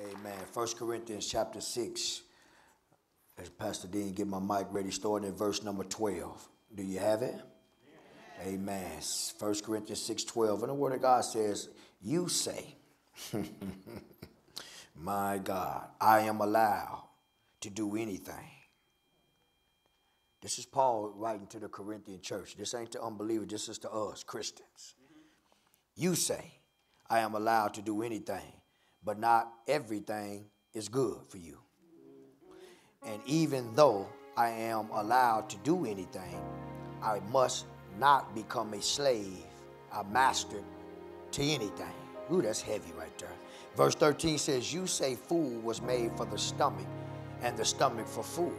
Amen. First Corinthians chapter 6. As Pastor Dean get my mic ready, starting in verse number 12. Do you have it? Amen. First Corinthians 6 12. And the word of God says, You say, My God, I am allowed to do anything. This is Paul writing to the Corinthian church. This ain't to unbelievers, this is to us, Christians. You say, I am allowed to do anything, but not everything is good for you. And even though I am allowed to do anything, I must not become a slave, a master to anything. Ooh, that's heavy right there. Verse 13 says, You say food was made for the stomach, and the stomach for food.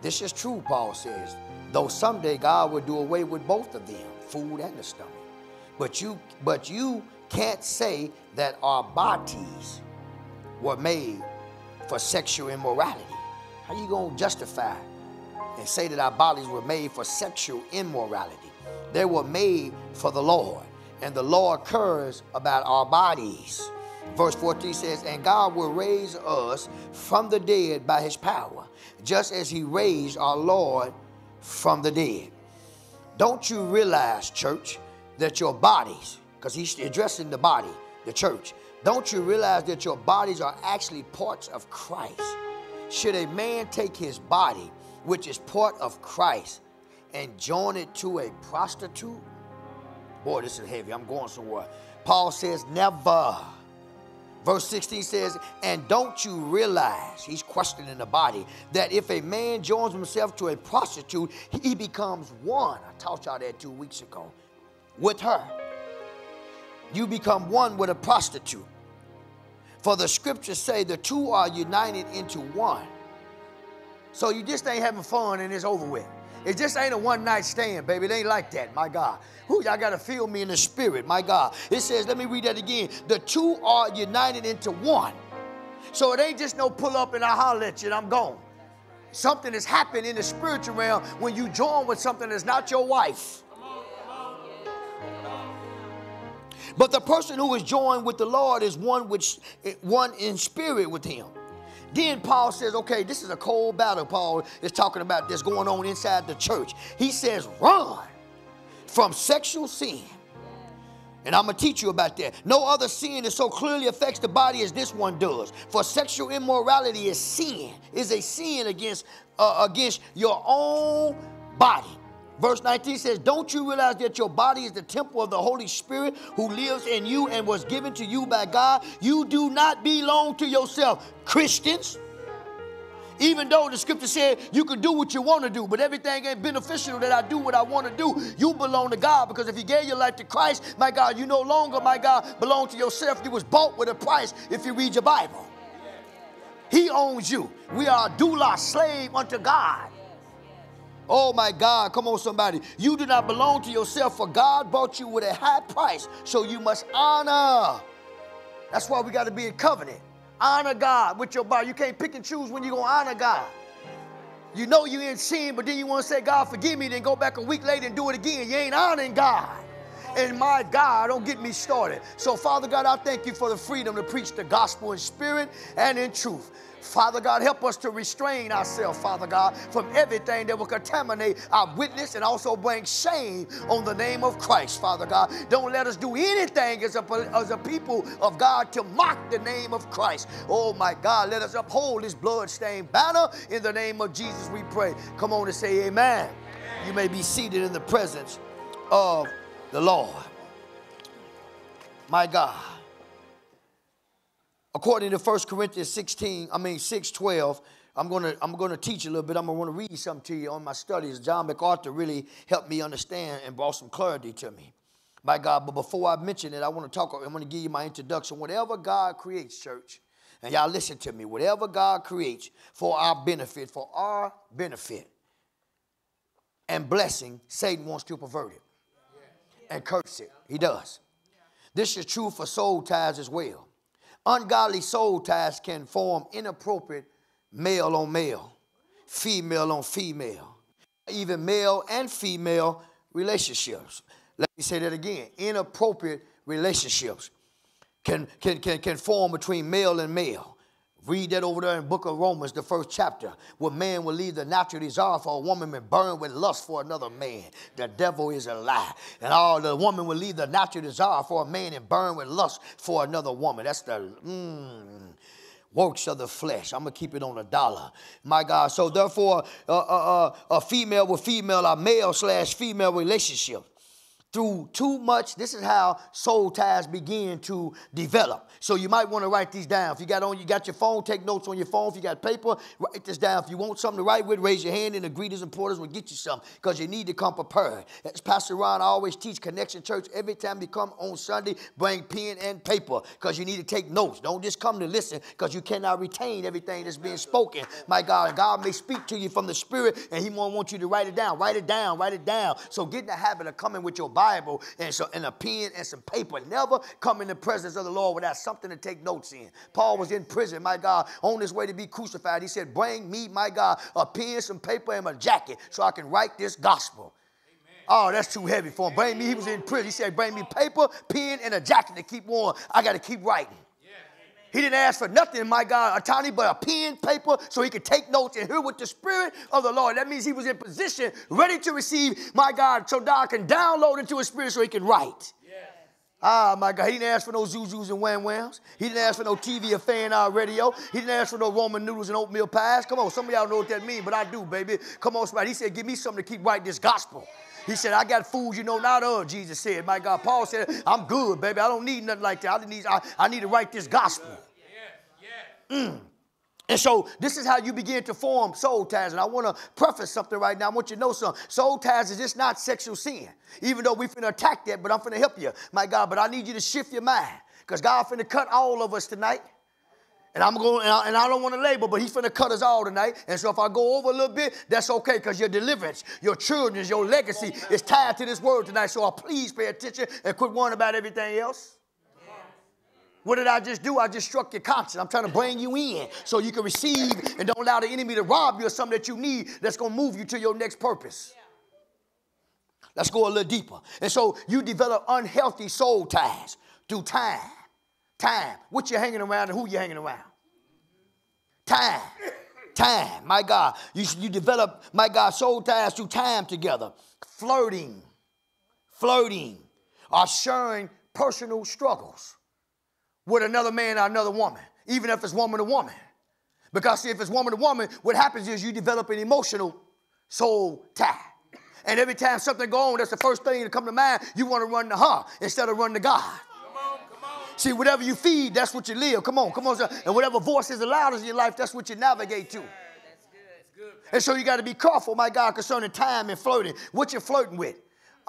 This is true, Paul says, though someday God will do away with both of them, food and the stomach. But you, but you can't say that our bodies were made for sexual immorality. How you gonna justify and say that our bodies were made for sexual immorality? They were made for the Lord, and the Lord cares about our bodies. Verse 14 says, And God will raise us from the dead by his power, just as he raised our Lord from the dead. Don't you realize, church, that your bodies, because he's addressing the body, the church, don't you realize that your bodies are actually parts of Christ? Should a man take his body, which is part of Christ, and join it to a prostitute? Boy, this is heavy. I'm going somewhere. Paul says, never. Verse 16 says, And don't you realize, he's questioning the body, that if a man joins himself to a prostitute, he becomes one. I taught y'all that two weeks ago. With her. You become one with a prostitute. For the scriptures say the two are united into one. So you just ain't having fun and it's over with. It just ain't a one night stand, baby. It ain't like that, my God. Who y'all got to feel me in the spirit, my God. It says, let me read that again. The two are united into one. So it ain't just no pull up and I holler at you and I'm gone. Something has happened in the spiritual realm when you join with something that's not your wife. But the person who is joined with the Lord is one which one in spirit with him. Then Paul says, okay, this is a cold battle. Paul is talking about this going on inside the church. He says, run from sexual sin. And I'm going to teach you about that. No other sin that so clearly affects the body as this one does. For sexual immorality is sin, is a sin against, uh, against your own body. Verse 19 says, Don't you realize that your body is the temple of the Holy Spirit who lives in you and was given to you by God? You do not belong to yourself. Christians, even though the scripture said you can do what you want to do, but everything ain't beneficial that I do what I want to do. You belong to God because if you gave your life to Christ, my God, you no longer, my God, belong to yourself. You was bought with a price if you read your Bible. He owns you. We are a doulos, slave unto God. Oh my God, come on, somebody. You do not belong to yourself, for God bought you with a high price, so you must honor. That's why we got to be in covenant. Honor God with your body. You can't pick and choose when you're going to honor God. You know you in sin, but then you want to say, God, forgive me, then go back a week later and do it again. You ain't honoring God. And my God, don't get me started. So, Father God, I thank you for the freedom to preach the gospel in spirit and in truth. Father God, help us to restrain ourselves, Father God, from everything that will contaminate our witness and also bring shame on the name of Christ, Father God. Don't let us do anything as a, as a people of God to mock the name of Christ. Oh my God, let us uphold this blood-stained banner in the name of Jesus, we pray. Come on and say amen. amen. You may be seated in the presence of the Lord. My God according to 1 Corinthians 16, I mean 6:12, I'm gonna I'm gonna teach a little bit. I'm gonna want to read something to you on my studies. John MacArthur really helped me understand and brought some clarity to me. My God, but before I mention it, I want to talk, I'm gonna give you my introduction. Whatever God creates, church, and y'all listen to me, whatever God creates for our benefit, for our benefit and blessing, Satan wants to pervert it and curse it. He does. This is true for soul ties as well. Ungodly soul ties can form inappropriate male on male, female on female, even male and female relationships. Let me say that again inappropriate relationships can, can, can, can form between male and male. Read that over there in book of Romans, the first chapter, where man will leave the natural desire for a woman and burn with lust for another man. The devil is a lie. And all the woman will leave the natural desire for a man and burn with lust for another woman. That's the mm, works of the flesh. I'm gonna keep it on a dollar, my God. So therefore, uh, uh, uh, a female with female, a male slash female relationship through too much. This is how soul ties begin to develop. So you might want to write these down. If you got on, you got your phone, take notes on your phone. If you got paper, write this down. If you want something to write with, raise your hand and the greeters and porters will get you something because you need to come prepared. As Pastor Ron always teach Connection Church, every time you come on Sunday, bring pen and paper because you need to take notes. Don't just come to listen because you cannot retain everything that's being spoken. My God, God may speak to you from the Spirit and He won't want you to write it down. Write it down, write it down. So get in the habit of coming with your Bible and, so, and a pen and some paper. Never come in the presence of the Lord without something to take notes in. Paul was in prison, my God, on his way to be crucified. He said, Bring me, my God, a pen, some paper, and a jacket so I can write this gospel. Oh, that's too heavy for him. Bring me, he was in prison. He said, Bring me paper, pen, and a jacket to keep warm. I got to keep writing. He didn't ask for nothing, my God, a tiny but a pen, paper, so he could take notes and hear what the Spirit of the Lord. That means he was in position, ready to receive, my God, so God can download into his spirit so he can write. Ah, my God, he didn't ask for no zuzus and wham whams. He didn't ask for no TV or fan or radio. He didn't ask for no Roman noodles and oatmeal pies. Come on, some of y'all know what that means, but I do, baby. Come on, somebody. He said, give me something to keep writing this gospel. He said, I got food you know not of, Jesus said. My God, Paul said, I'm good, baby. I don't need nothing like that. I need, I, I need to write this gospel. Mm. And so this is how you begin to form soul ties. And I want to preface something right now. I want you to know something. Soul ties is just not sexual sin. Even though we finna attack that, but I'm finna help you, my God. But I need you to shift your mind. Because God finna cut all of us tonight. And I'm going, and I, and I don't want to label, but he's finna cut us all tonight. And so if I go over a little bit, that's okay, because your deliverance, your children, your legacy is tied to this word tonight. So I please pay attention and quit worrying about everything else. What did I just do? I just struck your conscience. I'm trying to bring you in so you can receive and don't allow the enemy to rob you of something that you need that's going to move you to your next purpose. Let's go a little deeper. And so you develop unhealthy soul ties through time. Time. What you're hanging around and who you're hanging around. Time. Time. My God. You, you develop, my God, soul ties through time together. Flirting. Flirting. Or sharing personal struggles with another man or another woman, even if it's woman to woman. Because see, if it's woman to woman, what happens is you develop an emotional soul tie. And every time something goes on, that's the first thing to come to mind. You want to run to her instead of run to God. See, whatever you feed, that's what you live. Come on, come on. And whatever voice is allowed in your life, that's what you navigate to. And so you got to be careful, my God, concerning time and flirting. What you're flirting with.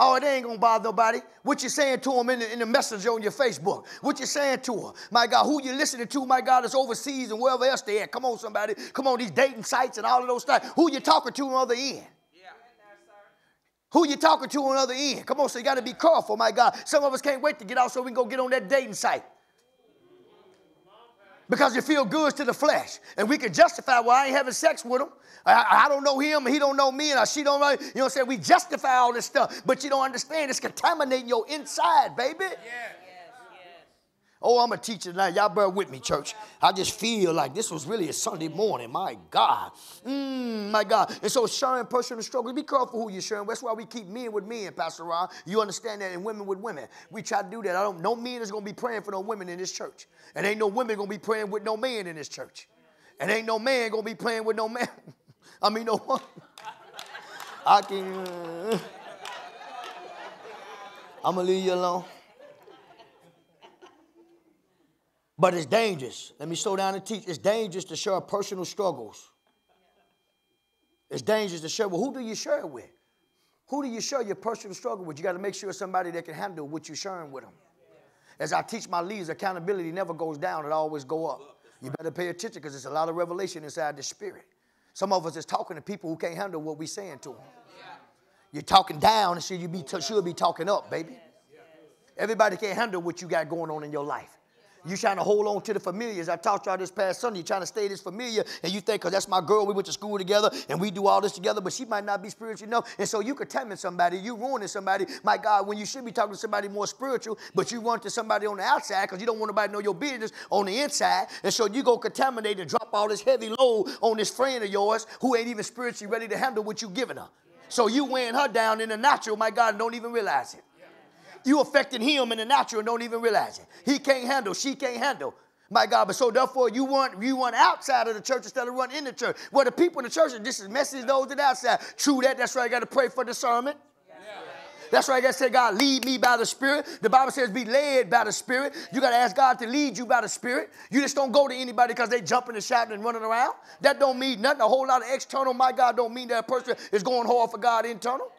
Oh, it ain't gonna bother nobody. What you saying to them in the, in the messenger on your Facebook? What you saying to them? My God, who you listening to? My God, is overseas and wherever else they at. Come on, somebody. Come on, these dating sites and all of those stuff. Who you talking to on the other end? Who you talking to on the other end? Come on, so you got to be careful, my God. Some of us can't wait to get out so we can go get on that dating site. Because you feel good to the flesh. And we can justify, well, I ain't having sex with him. I, I, don't know him, he don't know me, and I, she don't know. You know what I'm saying? We justify all this stuff, but you don't understand. It's contaminating your inside, baby. Yeah. Oh, I'm a teacher tonight. Y'all bear with me, church. I just feel like this was really a Sunday morning. My God. Mm, my God. And so sharing personal struggles, be careful who you're sharing. That's why we keep men with men, Pastor Ron. You understand that? And women with women. We try to do that. I don't no men is gonna be praying for no women in this church. And ain't no women gonna be praying with no man in this church. And ain't no man gonna be praying with no man. I mean, no one. I can. Uh, I'm to leave you alone. But it's dangerous. Let me slow down and teach. It's dangerous to share personal struggles. It's dangerous to share. Well, who do you share it with? Who do you share your personal struggle with? You got to make sure somebody that can handle what you're sharing with them. As I teach my leaders, accountability never goes down, it always go up. You better pay attention because there's a lot of revelation inside the spirit. Some of us is talking to people who can't handle what we're saying to them. You're talking down and should you be t- should be talking up, baby. Everybody can't handle what you got going on in your life. You trying to hold on to the familiars. I taught y'all this past Sunday. You trying to stay this familiar, and you think, because that's my girl, we went to school together, and we do all this together, but she might not be spiritual enough. And so you contaminate somebody, you ruining somebody. My God, when you should be talking to somebody more spiritual, but you run to somebody on the outside because you don't want nobody to know your business on the inside. And so you go contaminate and drop all this heavy load on this friend of yours who ain't even spiritually ready to handle what you giving her. So you weighing her down in the natural, my God, don't even realize it. You affecting him in the natural and don't even realize it. He can't handle, she can't handle. My God, but so therefore you want you want outside of the church instead of run in the church. Well, the people in the church are just as messy as those that outside. True that. That's why I got to pray for discernment. That's why I got to say, God, lead me by the Spirit. The Bible says, be led by the Spirit. You got to ask God to lead you by the Spirit. You just don't go to anybody because they jumping and shouting and running around. That don't mean nothing. A whole lot of external, my God, don't mean that person is going hard for God internal.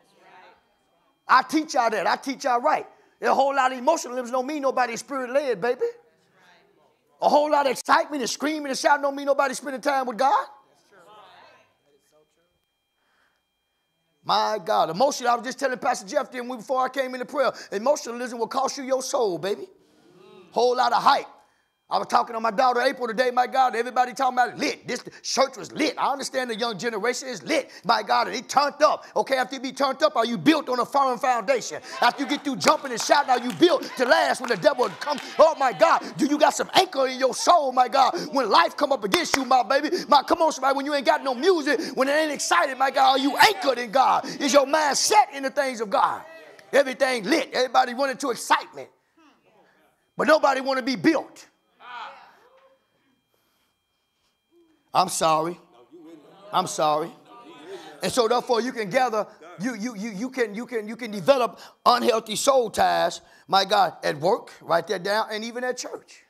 I teach y'all that. I teach y'all right. A whole lot of emotionalism don't mean nobody spirit led, baby. A whole lot of excitement and screaming and shouting don't mean nobody spending time with God. My God, emotion. I was just telling Pastor Jeff then before I came into prayer. Emotionalism will cost you your soul, baby. Whole lot of hype. I was talking to my daughter April today, my God, everybody talking about lit. This church was lit. I understand the young generation is lit, my God, and he turned up. Okay, after you be turned up, are you built on a firm foundation? After you get through jumping and shouting, are you built to last when the devil comes? Oh my God, do you got some anchor in your soul, my God? When life come up against you, my baby, my come on, somebody, when you ain't got no music, when it ain't excited, my God, are you anchored in God? Is your mind set in the things of God? Everything lit. Everybody running to excitement. But nobody want to be built. I'm sorry. I'm sorry. And so therefore you can gather, you, you, you, you, can, you, can, you can develop unhealthy soul ties, my God, at work, write that down, and even at church.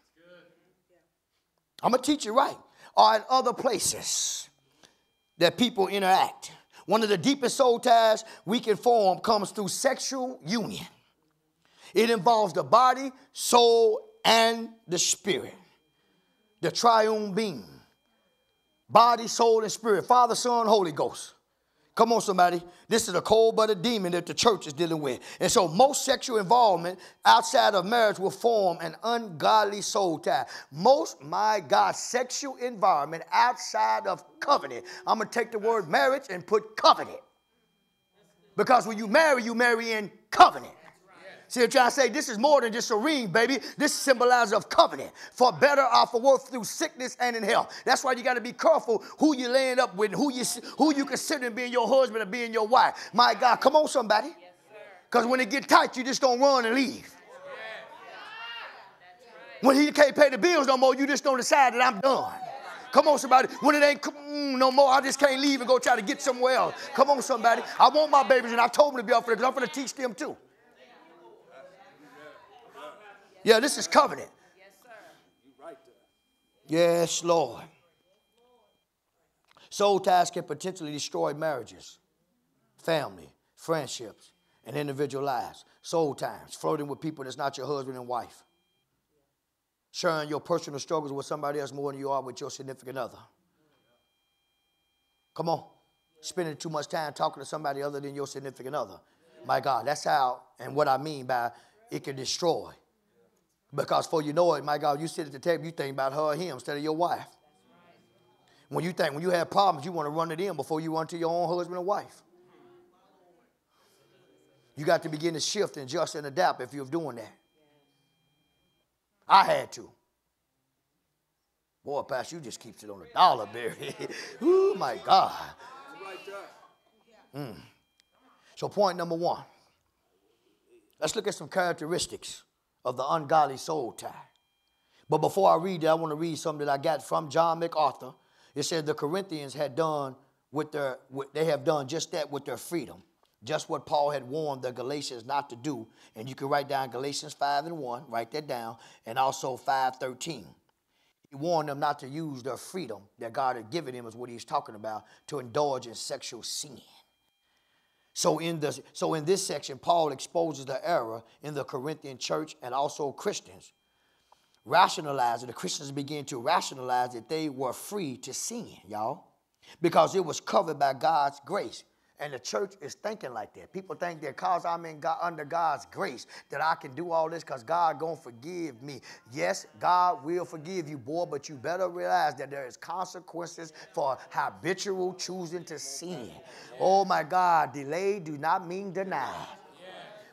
I'm to teach you right. Or in other places that people interact. One of the deepest soul ties we can form comes through sexual union. It involves the body, soul, and the spirit, the triune being body, soul, and spirit. Father, Son, Holy Ghost. Come on, somebody. This is a cold blooded demon that the church is dealing with. And so, most sexual involvement outside of marriage will form an ungodly soul tie. Most, my God, sexual environment outside of covenant. I'm going to take the word marriage and put covenant. Because when you marry, you marry in covenant. See, I'm trying to say this is more than just a ring, baby. This symbolizes of covenant for better or for worse through sickness and in health. That's why you got to be careful who you laying up with, who you who you considering being your husband or being your wife. My God, come on, somebody. Because when it get tight, you just don't run and leave. When he can't pay the bills no more, you just don't decide that I'm done. Come on, somebody. When it ain't mm, no more, I just can't leave and go try to get somewhere else. Come on, somebody. I want my babies, and I told them to be off for because I'm going to teach them too. Yeah, this is covenant. Yes, Lord. Soul ties can potentially destroy marriages, family, friendships, and individual lives. Soul ties, flirting with people that's not your husband and wife. Sharing your personal struggles with somebody else more than you are with your significant other. Come on. Spending too much time talking to somebody other than your significant other. My God, that's how, and what I mean by it can destroy because for you know it, my God, you sit at the table, you think about her or him instead of your wife. When you think, when you have problems, you want to run to them before you run to your own husband or wife. You got to begin to shift and adjust and adapt if you're doing that. I had to. Boy, Pastor, you just keeps it on the dollar, Barry. oh, my God. Mm. So, point number one. Let's look at some characteristics of the ungodly soul tie. But before I read that, I want to read something that I got from John MacArthur. It said the Corinthians had done with their, with, they have done just that with their freedom, just what Paul had warned the Galatians not to do. And you can write down Galatians 5 and 1, write that down, and also 5:13. He warned them not to use their freedom that God had given them, is what he's talking about, to indulge in sexual sin. So in, the, so in this section, Paul exposes the error in the Corinthian church and also Christians. Rationalizing, the Christians begin to rationalize that they were free to sin, y'all, because it was covered by God's grace And the church is thinking like that. People think that because I'm in God, under God's grace, that I can do all this because God gonna forgive me. Yes, God will forgive you, boy, but you better realize that there is consequences for habitual choosing to sin. Oh my God, delay do not mean deny.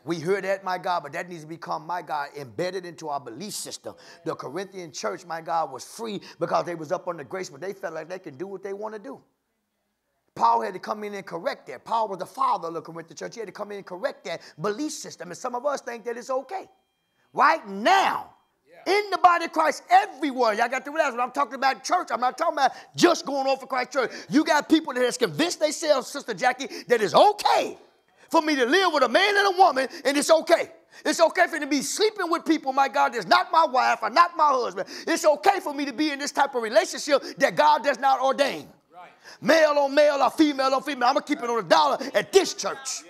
We hear that, my God, but that needs to become, my God, embedded into our belief system. The Corinthian church, my God, was free because they was up under grace, but they felt like they could do what they want to do. Paul had to come in and correct that. Paul was the father of the Corinthian church. He had to come in and correct that belief system. And some of us think that it's okay. Right now, yeah. in the body of Christ, everywhere. Y'all got to realize when I'm talking about church, I'm not talking about just going hard for Christ church. You got people that has convinced themselves, Sister Jackie, that it's okay for me to live with a man and a woman, and it's okay. It's okay for me to be sleeping with people, my God, that's not my wife or not my husband. It's okay for me to be in this type of relationship that God does not ordain. Male on male or female on female. I'm going to keep it on a dollar at this church.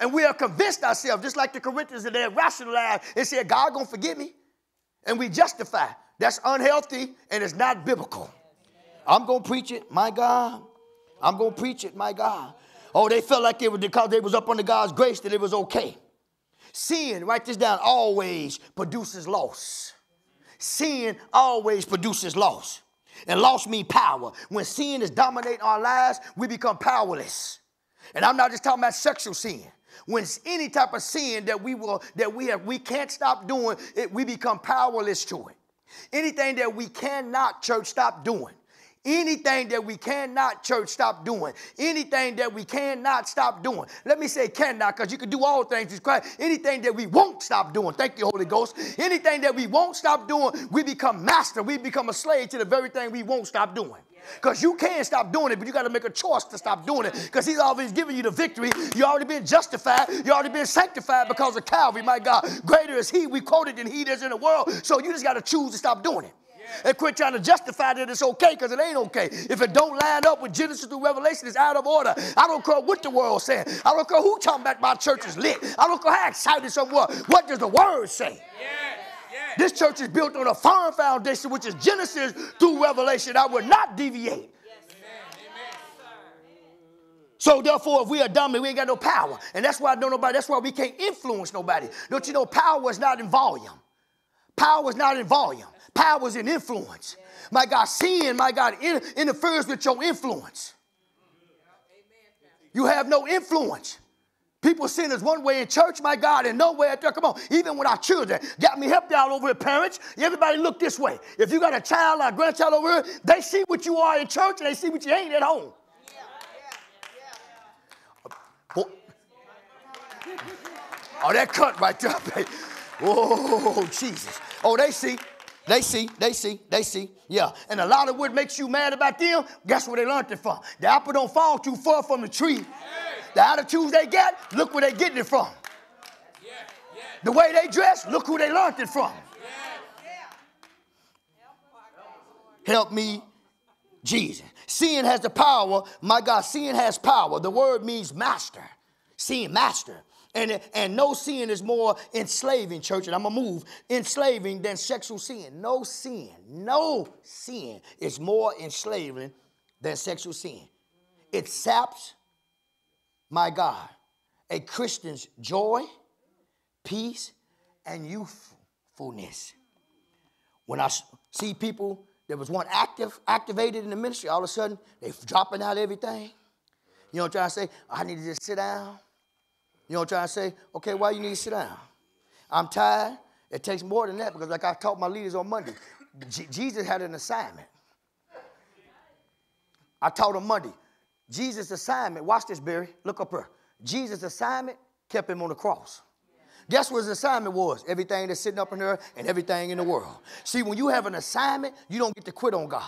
And we are convinced ourselves, just like the Corinthians, that they rationalized and said, God going to forgive me. And we justify. That's unhealthy and it's not biblical. I'm going to preach it, my God. I'm going to preach it, my God. Oh, they felt like it was because they was up under God's grace that it was okay. Sin, write this down, always produces loss. Sin always produces loss. And loss means power. When sin is dominating our lives, we become powerless. And I'm not just talking about sexual sin. When any type of sin that we will that we have we can't stop doing, it, we become powerless to it. Anything that we cannot, church, stop doing. Anything that we cannot, church, stop doing. Anything that we cannot stop doing. Let me say cannot, because you can do all things. Anything that we won't stop doing. Thank you, Holy Ghost. Anything that we won't stop doing, we become master. We become a slave to the very thing we won't stop doing. Because you can't stop doing it, but you got to make a choice to stop doing it. Because He's always giving you the victory. You already been justified. You already been sanctified because of Calvary. My God, greater is He we quoted than He that's in the world. So you just got to choose to stop doing it and quit trying to justify that it's okay because it ain't okay. If it don't line up with Genesis through Revelation, it's out of order. I don't care what the world's saying. I don't care who talking about my church is lit. I don't care how excited someone. What does the word say? This church is built on a firm foundation, which is Genesis through Revelation. I will not deviate. So therefore, if we are dumb, and we ain't got no power. And that's why I don't know nobody, that's why we can't influence nobody. Don't you know power is not in volume? Power is not in volume powers and influence. My God, sin, my God, interferes with your influence. You have no influence. People sin is one way in church, my God, and no way out there. Come on, even with our children, got me helped out over here, parents. Everybody look this way. If you got a child or a grandchild over here, they see what you are in church and they see what you ain't at home. Oh, oh that cut right there. Oh, Jesus. Oh, they see. They see, they see, they see. Yeah. And a lot of what makes you mad about them, guess where they learned it from? The apple don't fall too far from the tree. The attitudes they get, look where they getting it from. The way they dress, look who they learned it from. Help me, Jesus. Sin has the power. My God, sin has power. The word means master. Sin, master. And, and no sin is more enslaving, church, and I'm gonna move, enslaving than sexual sin. No sin, no sin is more enslaving than sexual sin. It saps, my God, a Christian's joy, peace, and youthfulness. When I see people that was one active, activated in the ministry, all of a sudden they dropping out everything. You know what I'm trying to say? I need to just sit down you know what I'm trying to say? Okay, why you need to sit down? I'm tired. It takes more than that because, like I taught my leaders on Monday, J- Jesus had an assignment. I taught them Monday. Jesus' assignment, watch this, Barry, look up here. Jesus' assignment kept him on the cross. Guess what his assignment was? Everything that's sitting up in there and everything in the world. See, when you have an assignment, you don't get to quit on God.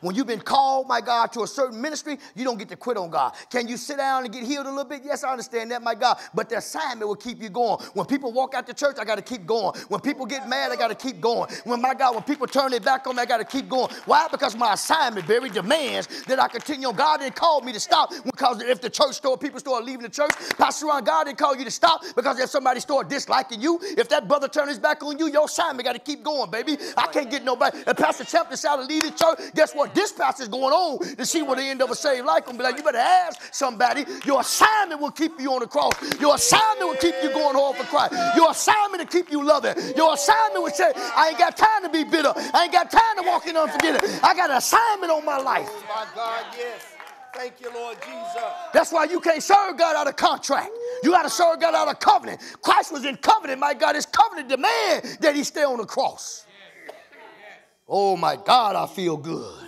When you've been called, my God, to a certain ministry, you don't get to quit on God. Can you sit down and get healed a little bit? Yes, I understand that, my God. But the assignment will keep you going. When people walk out the church, I got to keep going. When people get mad, I got to keep going. When my God, when people turn their back on me, I got to keep going. Why? Because my assignment very demands that I continue on. God didn't call me to stop because if the church store, people start leaving the church, Pastor Ron, God didn't call you to stop because if somebody start disliking you, if that brother turn his back on you, your assignment got to keep going, baby. I can't get nobody. If Pastor Champ decided to leave the church, guess what? More dispatches going on to see what the end of a saved life gonna be like. You better ask somebody. Your assignment will keep you on the cross. Your assignment will keep you going hard for Christ. Your assignment to keep you loving. Your assignment will say, I ain't got time to be bitter. I ain't got time to walk in unforgiveness. I got an assignment on my life. Oh my God, yes. Thank you, Lord Jesus. That's why you can't serve God out of contract. You got to serve God out of covenant. Christ was in covenant. My God, his covenant demand that he stay on the cross. Oh my God, I feel good.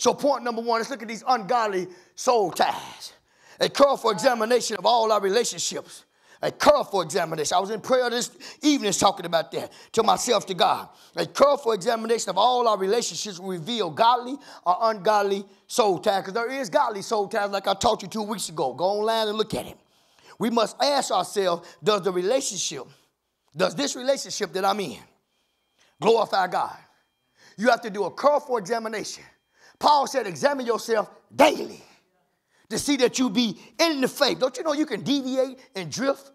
So, point number one, let's look at these ungodly soul ties. A careful examination of all our relationships. A careful examination. I was in prayer this evening talking about that to myself, to God. A careful examination of all our relationships will reveal godly or ungodly soul ties. Because there is godly soul ties, like I taught you two weeks ago. Go online and look at it. We must ask ourselves, does the relationship, does this relationship that I'm in glorify God? You have to do a careful examination. Paul said, examine yourself daily to see that you be in the faith. Don't you know you can deviate and drift?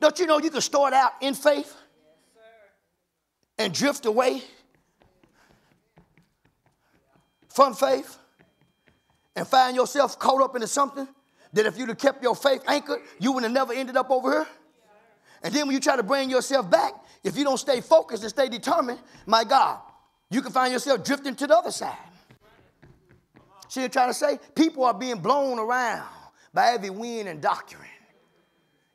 Don't you know you can start out in faith and drift away from faith and find yourself caught up into something that if you'd have kept your faith anchored, you would have never ended up over here? And then when you try to bring yourself back, if you don't stay focused and stay determined, my God, you can find yourself drifting to the other side. See what I'm trying to say? People are being blown around by every wind and doctrine.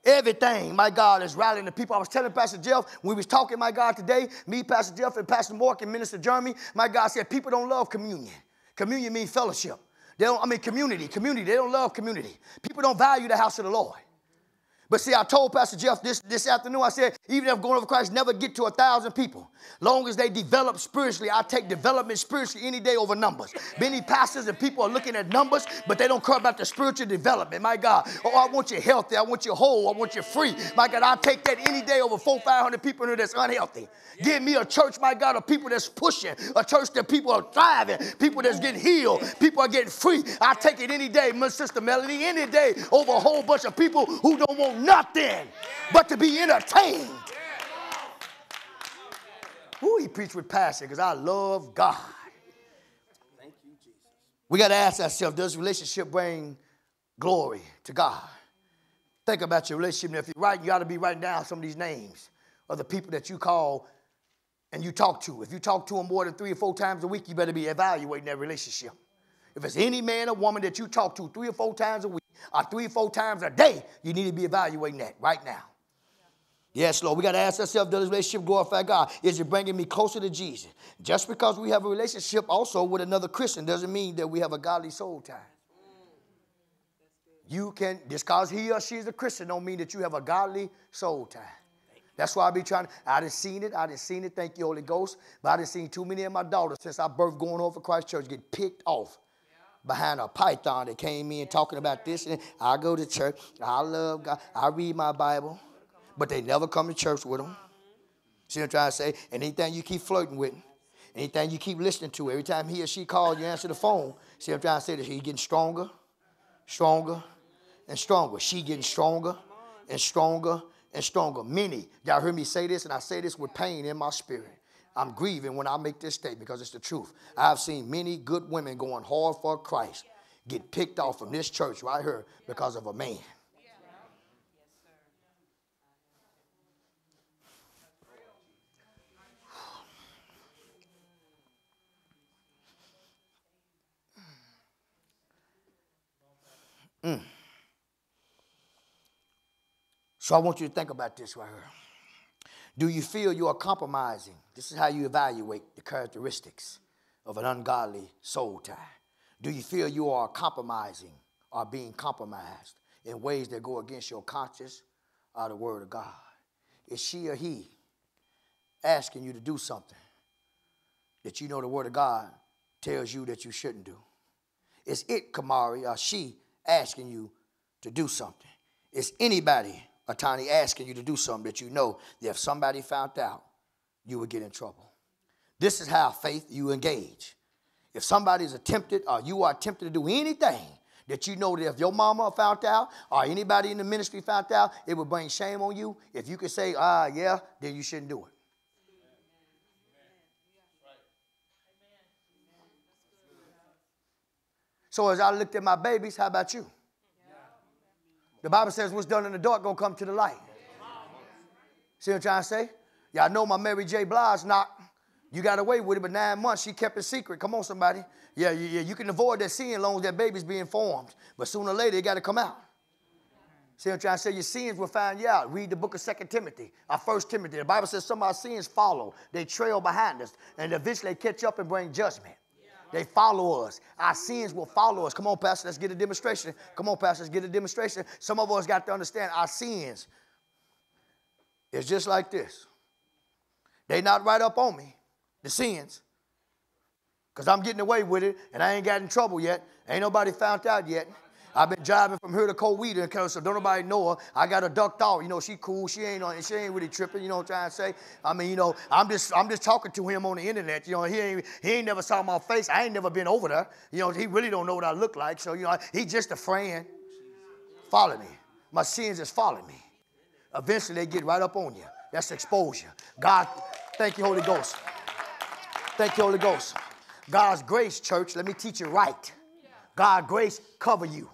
Everything, my God, is rallying the people. I was telling Pastor Jeff, we was talking, my God, today, me, Pastor Jeff, and Pastor Mark and Minister Jeremy, my God said people don't love communion. Communion means fellowship. They don't, I mean, community, community. They don't love community. People don't value the house of the Lord. But see, I told Pastor Jeff this, this afternoon, I said, even if going hard for Christ never get to a thousand people, long as they develop spiritually, I take development spiritually any day over numbers. Many pastors and people are looking at numbers, but they don't care about the spiritual development. My God, oh, I want you healthy, I want you whole, I want you free. My God, I take that any day over four, five hundred people in that's unhealthy. Give me a church, my God, of people that's pushing, a church that people are thriving, people that's getting healed, people are getting free. I take it any day, my sister Melody, any day over a whole bunch of people who don't want nothing but to be entertained. Who he preached with passion because I love God. Thank you, Jesus. We got to ask ourselves does relationship bring glory to God? Think about your relationship. If you're writing, you got to be writing down some of these names of the people that you call and you talk to. If you talk to them more than three or four times a week, you better be evaluating that relationship. If it's any man or woman that you talk to three or four times a week or three four times a day, you need to be evaluating that right now. Yes, Lord. We got to ask ourselves, does this relationship glorify God? Is it bringing me closer to Jesus? Just because we have a relationship also with another Christian doesn't mean that we have a godly soul tie. You can, just because he or she is a Christian, don't mean that you have a godly soul tie. That's why I be trying. I didn't seen it. I didn't seen it. Thank you, Holy Ghost. But I didn't seen too many of my daughters since I birthed going hard for Christ Church get picked off behind a python that came in talking about this. And I go to church. I love God. I read my Bible. But they never come to church with them. See what I'm trying to say? Anything you keep flirting with, anything you keep listening to, every time he or she calls, you answer the phone. See what I'm trying to say? That he getting stronger, stronger, and stronger. She getting stronger and stronger and stronger. Many, y'all heard me say this, and I say this with pain in my spirit. I'm grieving when I make this statement because it's the truth. I've seen many good women going hard for Christ get picked off from this church right here because of a man. Mm. So I want you to think about this right here. Do you feel you are compromising? This is how you evaluate the characteristics of an ungodly soul tie. Do you feel you are compromising or being compromised in ways that go against your conscience or the word of God? Is she or he asking you to do something that you know the word of God tells you that you shouldn't do? Is it, Kamari, or she asking you to do something? Is anybody, a tiny, asking you to do something that you know that if somebody found out, you would get in trouble? This is how faith you engage. If somebody is attempted or you are tempted to do anything that you know that if your mama found out or anybody in the ministry found out, it would bring shame on you. If you could say, ah, yeah, then you shouldn't do it. So as I looked at my babies, how about you? The Bible says what's done in the dark gonna come to the light. See what I'm trying to say? Y'all know my Mary J. Blige not. You got away with it, but nine months she kept it secret. Come on, somebody. Yeah, yeah. You can avoid that sin as long as that baby's being formed. But sooner or later, it got to come out. See what I'm trying to say? Your sins will find you out. Read the book of Second Timothy, or First Timothy. The Bible says some of our sins follow. They trail behind us, and eventually they catch up and bring judgment. They follow us. Our sins will follow us. Come on, Pastor, let's get a demonstration. Come on, Pastor, let's get a demonstration. Some of us got to understand our sins. It's just like this. They not right up on me, the sins. Because I'm getting away with it and I ain't got in trouble yet. Ain't nobody found out yet. I've been driving from here to Coweta, and so don't nobody know her. I got a ducked off. You know, she cool. She ain't on. She ain't really tripping. You know what I'm trying to say? I mean, you know, I'm just I'm just talking to him on the internet. You know, he ain't he ain't never saw my face. I ain't never been over there. You know, he really don't know what I look like. So you know, he just a friend. Follow me. My sins is follow me. Eventually, they get right up on you. That's exposure. God, thank you, Holy Ghost. Thank you, Holy Ghost. God's grace, church, let me teach you right. God's grace cover you.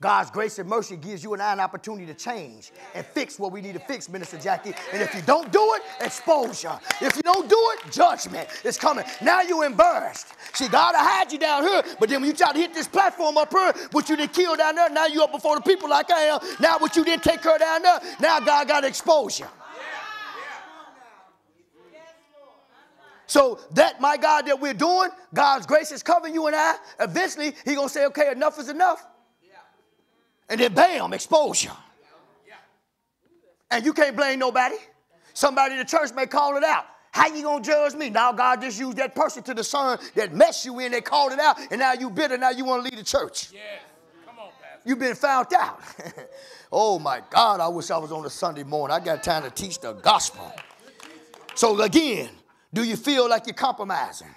God's grace and mercy gives you and I an opportunity to change and fix what we need to fix, Minister Jackie. And if you don't do it, exposure. If you don't do it, judgment is coming. Now you're embarrassed. See, God will hide you down here, but then when you try to hit this platform up here, what you didn't kill down there, now you're up before the people like I am. Now what you didn't take of down there, now God got exposure. So that, my God, that we're doing, God's grace is covering you and I. Eventually, He gonna say, okay, enough is enough. And then bam, exposure. And you can't blame nobody. Somebody in the church may call it out. How you gonna judge me? Now God just used that person to the discern that messed you in, they called it out, and now you bitter, now you want to leave the church. Yes. Come on, Pastor. You've been found out. oh my God, I wish I was on a Sunday morning. I got time to teach the gospel. So again, do you feel like you're compromising?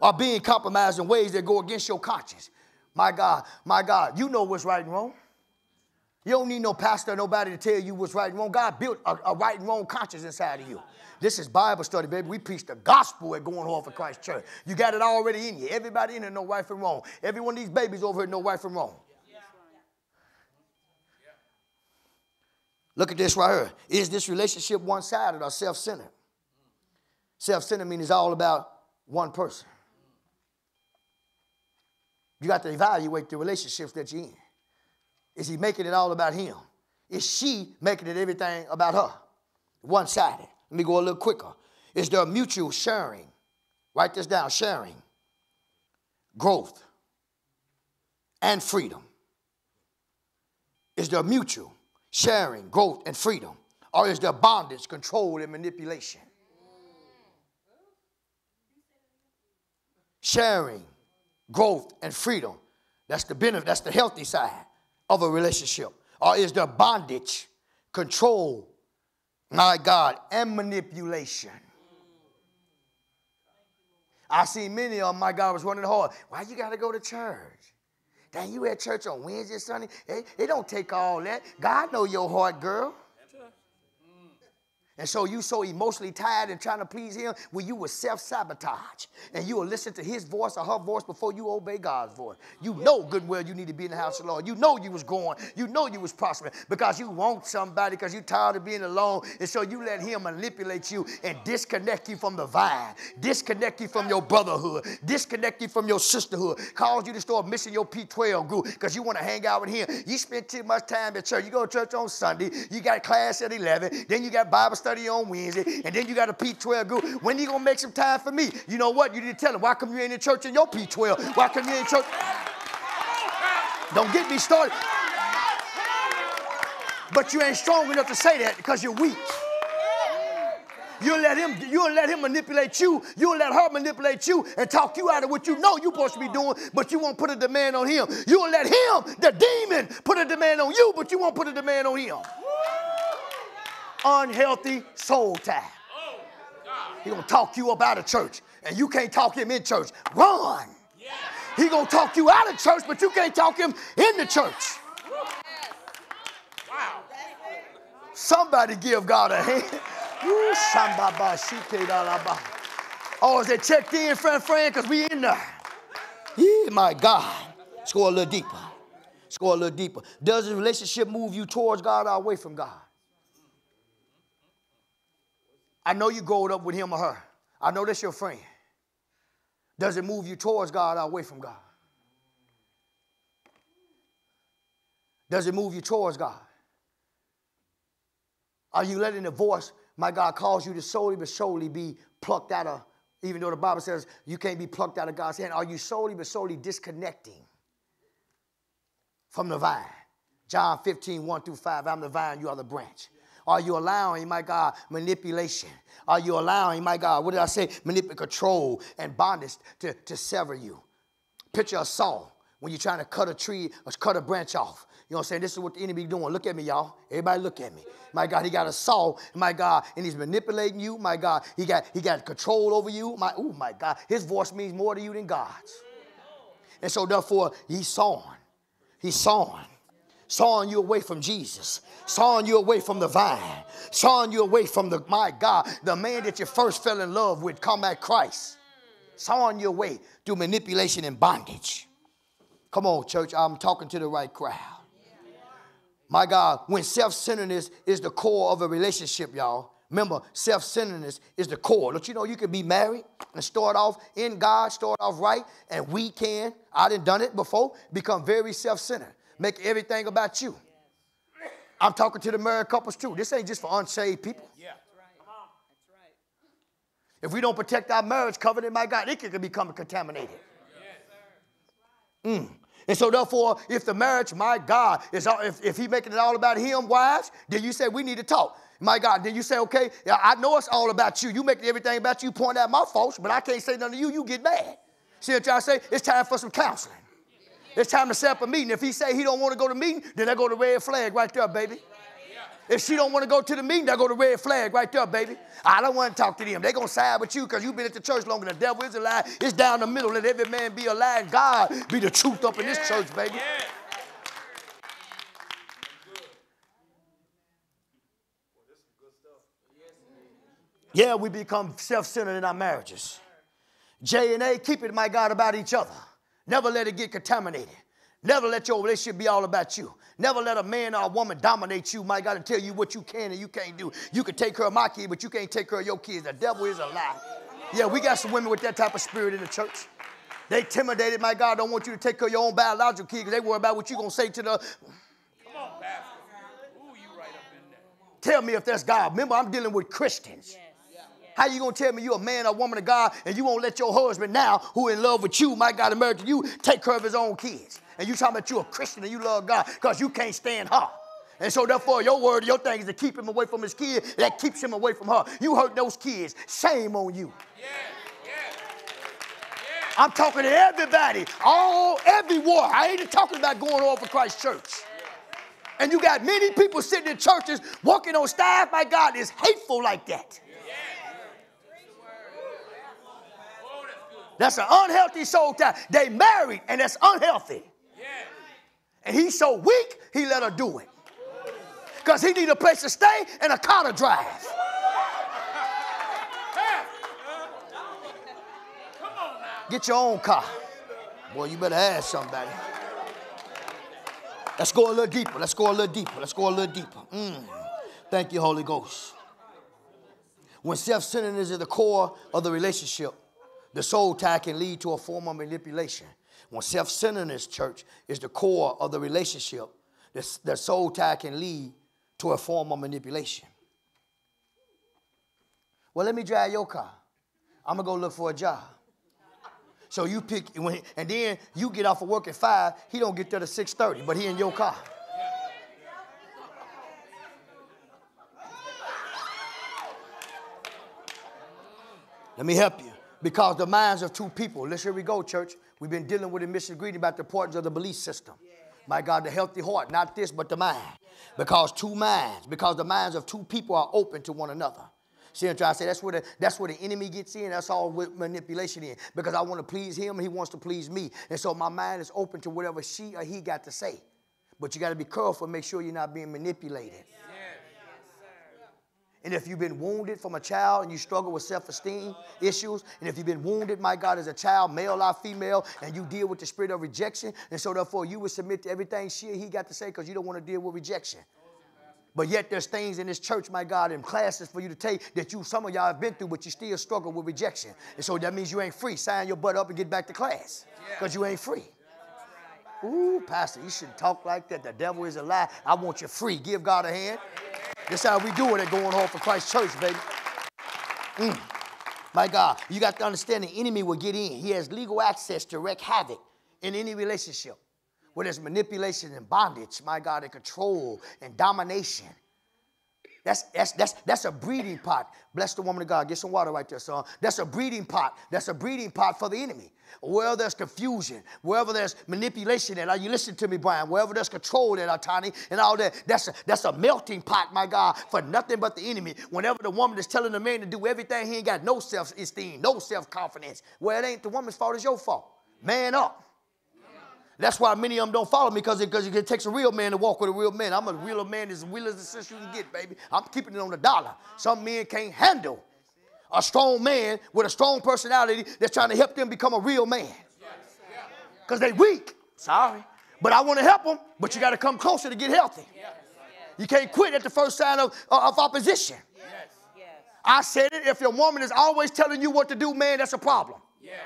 Or being compromised in ways that go against your conscience? My God, my God, you know what's right and wrong. You don't need no pastor or nobody to tell you what's right and wrong. God built a, a right and wrong conscience inside of you. This is Bible study, baby. We preach the gospel at Going Hard for Christ Church. You got it already in you. Everybody in here know right from wrong. Every one of these babies over here know right from wrong. Look at this right here. Is this relationship one-sided or self-centered? Self-centered means it's all about one person. You got to evaluate the relationships that you're in. Is he making it all about him? Is she making it everything about her? One sided. Let me go a little quicker. Is there mutual sharing? Write this down sharing, growth, and freedom. Is there mutual sharing, growth, and freedom? Or is there bondage, control, and manipulation? Sharing, growth, and freedom. That's the benefit, that's the healthy side of a relationship? Or is there bondage, control, my God, and manipulation? I see many of my God, was running hard. Why you got to go to church? Dang, you at church on Wednesday, Sunday? It, it don't take all that. God know your heart, girl. And so you so emotionally tired and trying to please him when you will self-sabotage and you will listen to his voice or her voice before you obey God's voice. You know good well you need to be in the house of the Lord. You know you was going. You know you was prospering because you want somebody because you tired of being alone. And so you let him manipulate you and disconnect you from the vine, disconnect you from your brotherhood, disconnect you from your sisterhood, cause you to start missing your P12 group because you want to hang out with him. You spend too much time at church. You go to church on Sunday. You got class at 11. Then you got Bible study on Wednesday, and then you got a P12 group. When you gonna make some time for me? You know what? You need to tell them, why come you ain't in church in your P12? Why come you ain't in church? Don't get me started. But you ain't strong enough to say that because you're weak. You'll let him, you'll let him manipulate you. You'll let her manipulate you and talk you out of what you know you're supposed to be doing, but you won't put a demand on him. You'll let him, the demon, put a demand on you, but you won't put a demand on him unhealthy soul tie. He gonna talk you up out of church, and you can't talk him in church. Run. He gonna talk you out of church, but you can't talk him in the church. Wow. Somebody give God a hand. Oh, is they checked in, friend, friend? Because we in there. Yeah, my God. Let's go a little deeper. Let's go a little deeper. Does the relationship move you towards God or away from God? I know you growing up with him or her. I know that's your friend. Does it move you towards God or away from God? Does it move you towards God? Are you letting the voice, my God, calls you to solely but solely be plucked out of, even though the Bible says you can't be plucked out of God's hand? Are you solely but solely disconnecting from the vine? John 15, 1 through 5. I'm the vine, you are the branch. Are you allowing, my God, manipulation? Are you allowing, my God, what did I say? Manipulate, control, and bondage to, to sever you. Picture a saw when you're trying to cut a tree or cut a branch off. You know what I'm saying? This is what the enemy doing. Look at me, y'all. Everybody look at me. My God, he got a saw, my God, and he's manipulating you. My God, he got he got control over you. My oh my God, his voice means more to you than God's. And so therefore, he's sawing. He's sawing sawing you away from Jesus, sawing you away from the vine, sawing you away from the, my God, the man that you first fell in love with, come at Christ, sawing you away through manipulation and bondage. Come on, church, I'm talking to the right crowd. My God, when self centeredness is the core of a relationship, y'all, remember, self centeredness is the core. Don't you know you can be married and start off in God, start off right, and we can, I didn't done it before, become very self centered make everything about you. I'm talking to the married couples too. This ain't just for unsaved people. Yeah. If we don't protect our marriage covenant, my God, it can become contaminated. Mm. And so, therefore, if the marriage, my God, is all, if, if he making it all about him, wives, then you say we need to talk. My God, then you say, okay, I know it's all about you. You make everything about you, point out my faults, but I can't say nothing to you. You get mad. See what y'all say? It's time for some counseling. It's time to set up a meeting. If he say he don't want to go to meeting, then I go to red flag right there, baby. If she don't want to go to the meeting, I go to red flag right there, baby. I don't want to talk to them. They're going to side with you because you've been at the church longer than the devil is a lie. It's down the middle. Let every man be a lie and God be the truth up in this church, baby. Yeah, we become self-centered in our marriages. J and A, keep it, my God, about each other. Never let it get contaminated. Never let your relationship be all about you. Never let a man or a woman dominate you, my God, and tell you what you can and you can't do. You can take care of my kid, but you can't take care of your kids. The devil is a lie. Yeah, we got some women with that type of spirit in the church. They intimidated, my God, don't want you to take care of your own biological kid because they worry about what you're going to say to the. Come on, Pastor. Ooh, you right up in there. Tell me if that's God. Remember, I'm dealing with Christians. How you gonna tell me you're a man or woman of God and you won't let your husband now, who in love with you, might got married to you, take care of his own kids? And you talking about you a Christian and you love God because you can't stand her. And so therefore, your word, your thing is to keep him away from his kid. That keeps him away from her. You hurt those kids. Shame on you. Yeah, yeah. I'm talking to everybody, all everywhere. I ain't talking about going over Christ Church. And you got many people sitting in churches working on staff. My God, is hateful like that. That's an unhealthy soul tie. They married, and that's unhealthy. Yeah. And he's so weak, he let her do it. Because he need a place to stay and a car to drive. Get your own car. Boy, you better ask somebody. Let's go a little deeper. Let's go a little deeper. Let's go a little deeper. Mm. Thank you, Holy Ghost. When self centeredness is at the core of the relationship, the soul tie can lead to a form of manipulation. When self centeredness, church, is the core of the relationship, the, the soul tie can lead to a form of manipulation. Well, let me drive your car. I'm gonna go look for a job. So you pick, and then you get off of work at five. He don't get there to six thirty, but he in your car. Let me help you. Because the minds of two people, let's here we go, church. We've been dealing with a Missing Ingredient about the importance of the belief system. My God, the healthy heart, not this, but the mind. Because two minds, because the minds of two people are open to one another. See I'm trying to say? That's where the, that's where the enemy gets in. That's all with manipulation in. Because I want to please him, he wants to please me. And so my mind is open to whatever she or he got to say. But you got to be careful and make sure you're not being manipulated. And if you've been wounded from a child and you struggle with self esteem issues, and if you've been wounded, my God, as a child, male or female, and you deal with the spirit of rejection, and so therefore you would submit to everything she or he got to say because you don't want to deal with rejection. But yet there's things in this church, my God, and classes for you to take that you, some of y'all have been through, but you still struggle with rejection. And so that means you ain't free. Sign your butt up and get back to class because you ain't free. Ooh, Pastor, you shouldn't talk like that. The devil is a lie. I want you free. Give God a hand. This how we doing it at going hard for Christ Church, baby. Mm. My God, you got to understand the enemy will get in. He has legal access to wreak havoc in any relationship where there's manipulation and bondage, my God, and control and domination. That's, that's, that's, that's a breeding pot. Bless the woman of God. Get some water right there, son. That's a breeding pot. That's a breeding pot for the enemy. Wherever there's confusion, wherever there's manipulation, and you listen to me, Brian, wherever there's control that Tiny, and all that, that's a, that's a melting pot, my God, for nothing but the enemy. Whenever the woman is telling the man to do everything, he ain't got no self-esteem, no self-confidence. Well, it ain't the woman's fault, it's your fault. Man up. That's why many of them don't follow me because it, cause it takes a real man to walk with a real man. I'm a real man as real as the sister you can get, baby. I'm keeping it on the dollar. Some men can't handle a strong man with a strong personality that's trying to help them become a real man. Because they weak. Sorry. But I want to help them, but you got to come closer to get healthy. You can't quit at the first sign of, uh, of opposition. I said it, if your woman is always telling you what to do, man, that's a problem. Yes.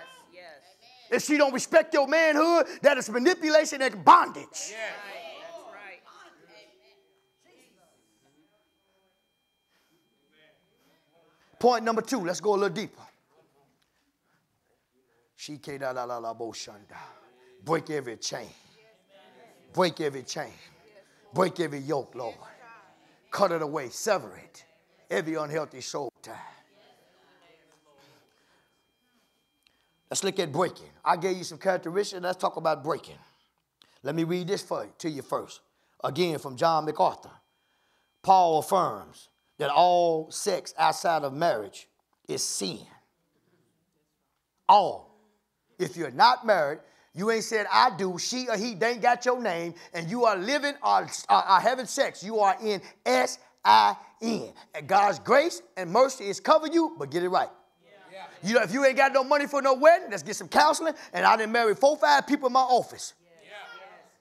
If she don't respect your manhood, that is manipulation and bondage. Yes. Right. Point number two, let's go a little deeper. Break every chain. Break every chain. Break every yoke, Lord. Cut it away, sever it. Every unhealthy soul tie. Let's look at breaking. I gave you some characteristics. Let's talk about breaking. Let me read this for, to you first. Again, from John MacArthur. Paul affirms that all sex outside of marriage is sin. All. If you're not married, you ain't said I do, she or he, they ain't got your name, and you are living or, or, having sex, you are in S I N. God's grace and mercy is covering you, but get it right. You know, if you ain't got no money for no wedding, let's get some counseling. And I didn't marry four, five people in my office.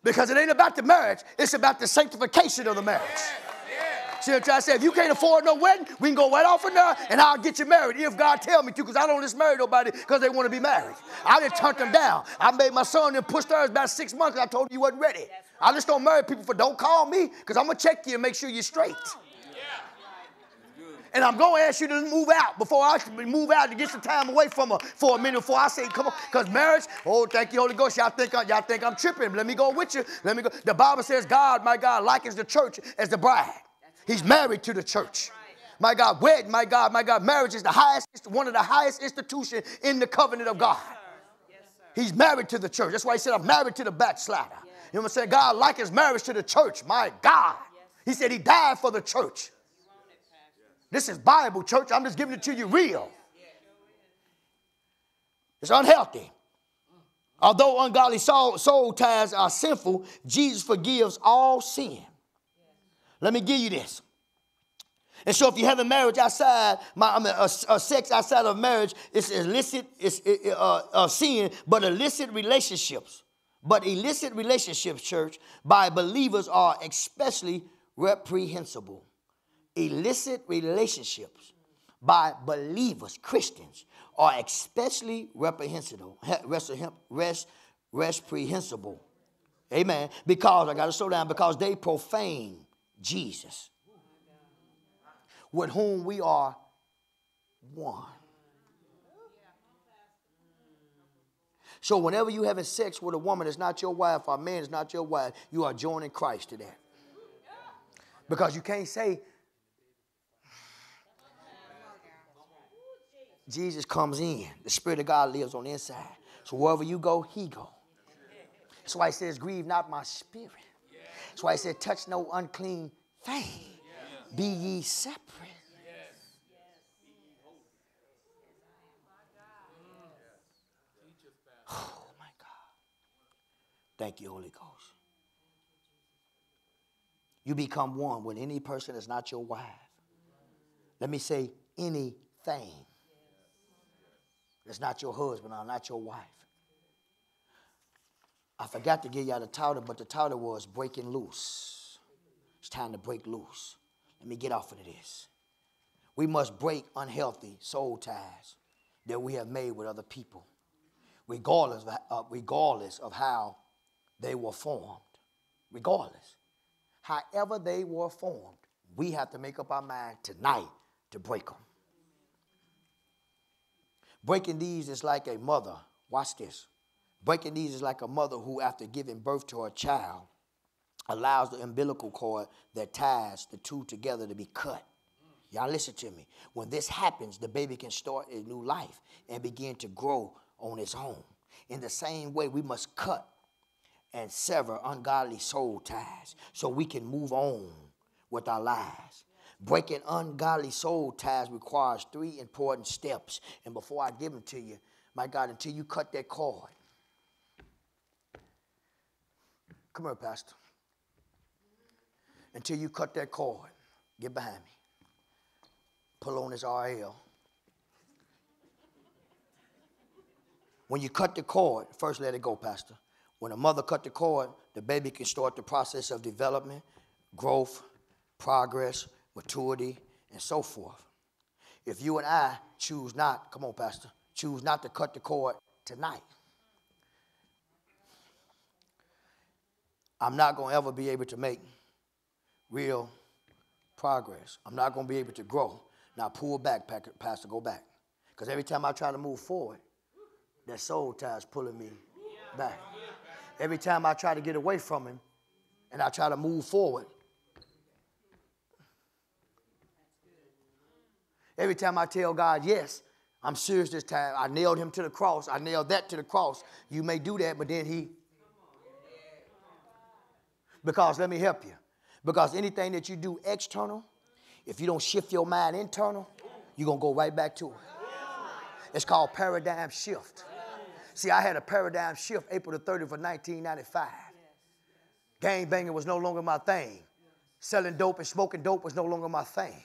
Because it ain't about the marriage, it's about the sanctification of the marriage. See what I'm trying to say? If you can't afford no wedding, we can go right off in there and I'll get you married if God tell me to, because I don't just marry nobody because they want to be married. I just turned them down. I made my son and pushed theirs about six months I told him you wasn't ready. I just don't marry people for don't call me because I'm going to check you and make sure you're straight. And I'm going to ask you to move out before I move out to get some time away from her for a minute before I say, come on. Because marriage, oh, thank you, Holy Ghost. Y'all think, y'all think I'm tripping. Let me go with you. Let me go. The Bible says God, my God, likens the church as the bride. He's married to the church. My God, wed, my God, my God, marriage is the highest, one of the highest institutions in the covenant of God. He's married to the church. That's why he said, I'm married to the backslider. You know what I'm saying? God likens marriage to the church. My God. He said he died for the church. This is Bible, church. I'm just giving it to you real. It's unhealthy. Although ungodly soul, soul ties are sinful, Jesus forgives all sin. Let me give you this. And so, if you have a marriage outside, my, I mean, a, a sex outside of marriage, it's illicit, it's uh, uh, sin, but illicit relationships. But illicit relationships, church, by believers are especially reprehensible illicit relationships by believers, Christians, are especially reprehensible, reprehensible. Amen. Because, I got to slow down, because they profane Jesus, with whom we are one. So, whenever you're having sex with a woman that's not your wife or a man is not your wife, you are joining Christ to that. Because you can't say, Jesus comes in. The Spirit of God lives on the inside. So wherever you go, He go. That's why He says, "Grieve not my spirit." That's why He said, "Touch no unclean thing. Be ye separate." Oh my God! Thank you, Holy Ghost. You become one with any person that's not your wife Let me say anything. That's not your husband or not your wife. I forgot to give y'all the title, but the title was Breaking Loose. It's time to break loose. Let me get off of this. We must break unhealthy soul ties that we have made with other people, regardless of, uh, regardless of how they were formed. Regardless. However, they were formed, we have to make up our mind tonight to break them. Breaking these is like a mother. Watch this. Breaking these is like a mother who, after giving birth to her child, allows the umbilical cord that ties the two together to be cut. Y'all listen to me. When this happens, the baby can start a new life and begin to grow on its own. In the same way, we must cut and sever ungodly soul ties so we can move on with our lives. Breaking ungodly soul ties requires three important steps. And before I give them to you, my God, until you cut that cord, come here, Pastor. Until you cut that cord, get behind me. Pull on this RL. When you cut the cord, first let it go, Pastor. When a mother cut the cord, the baby can start the process of development, growth, progress, maturity, and so forth. If you and I choose not, come on, Pastor, choose not to cut the cord tonight, I'm not going to ever be able to make real progress. I'm not going to be able to grow. Now pull back, Pastor, go back. Because every time I try to move forward, that soul tie is pulling me back. Every time I try to get away from him and I try to move forward, Every time I tell God yes, I'm serious this time. I nailed him to the cross. I nailed that to the cross. You may do that, but then he. Because let me help you. Because anything that you do external, if you don't shift your mind internal, you're going to go right back to it. It's called paradigm shift. See, I had a paradigm shift April the 30th of 1995. Gang banging was no longer my thing. Selling dope and smoking dope was no longer my thing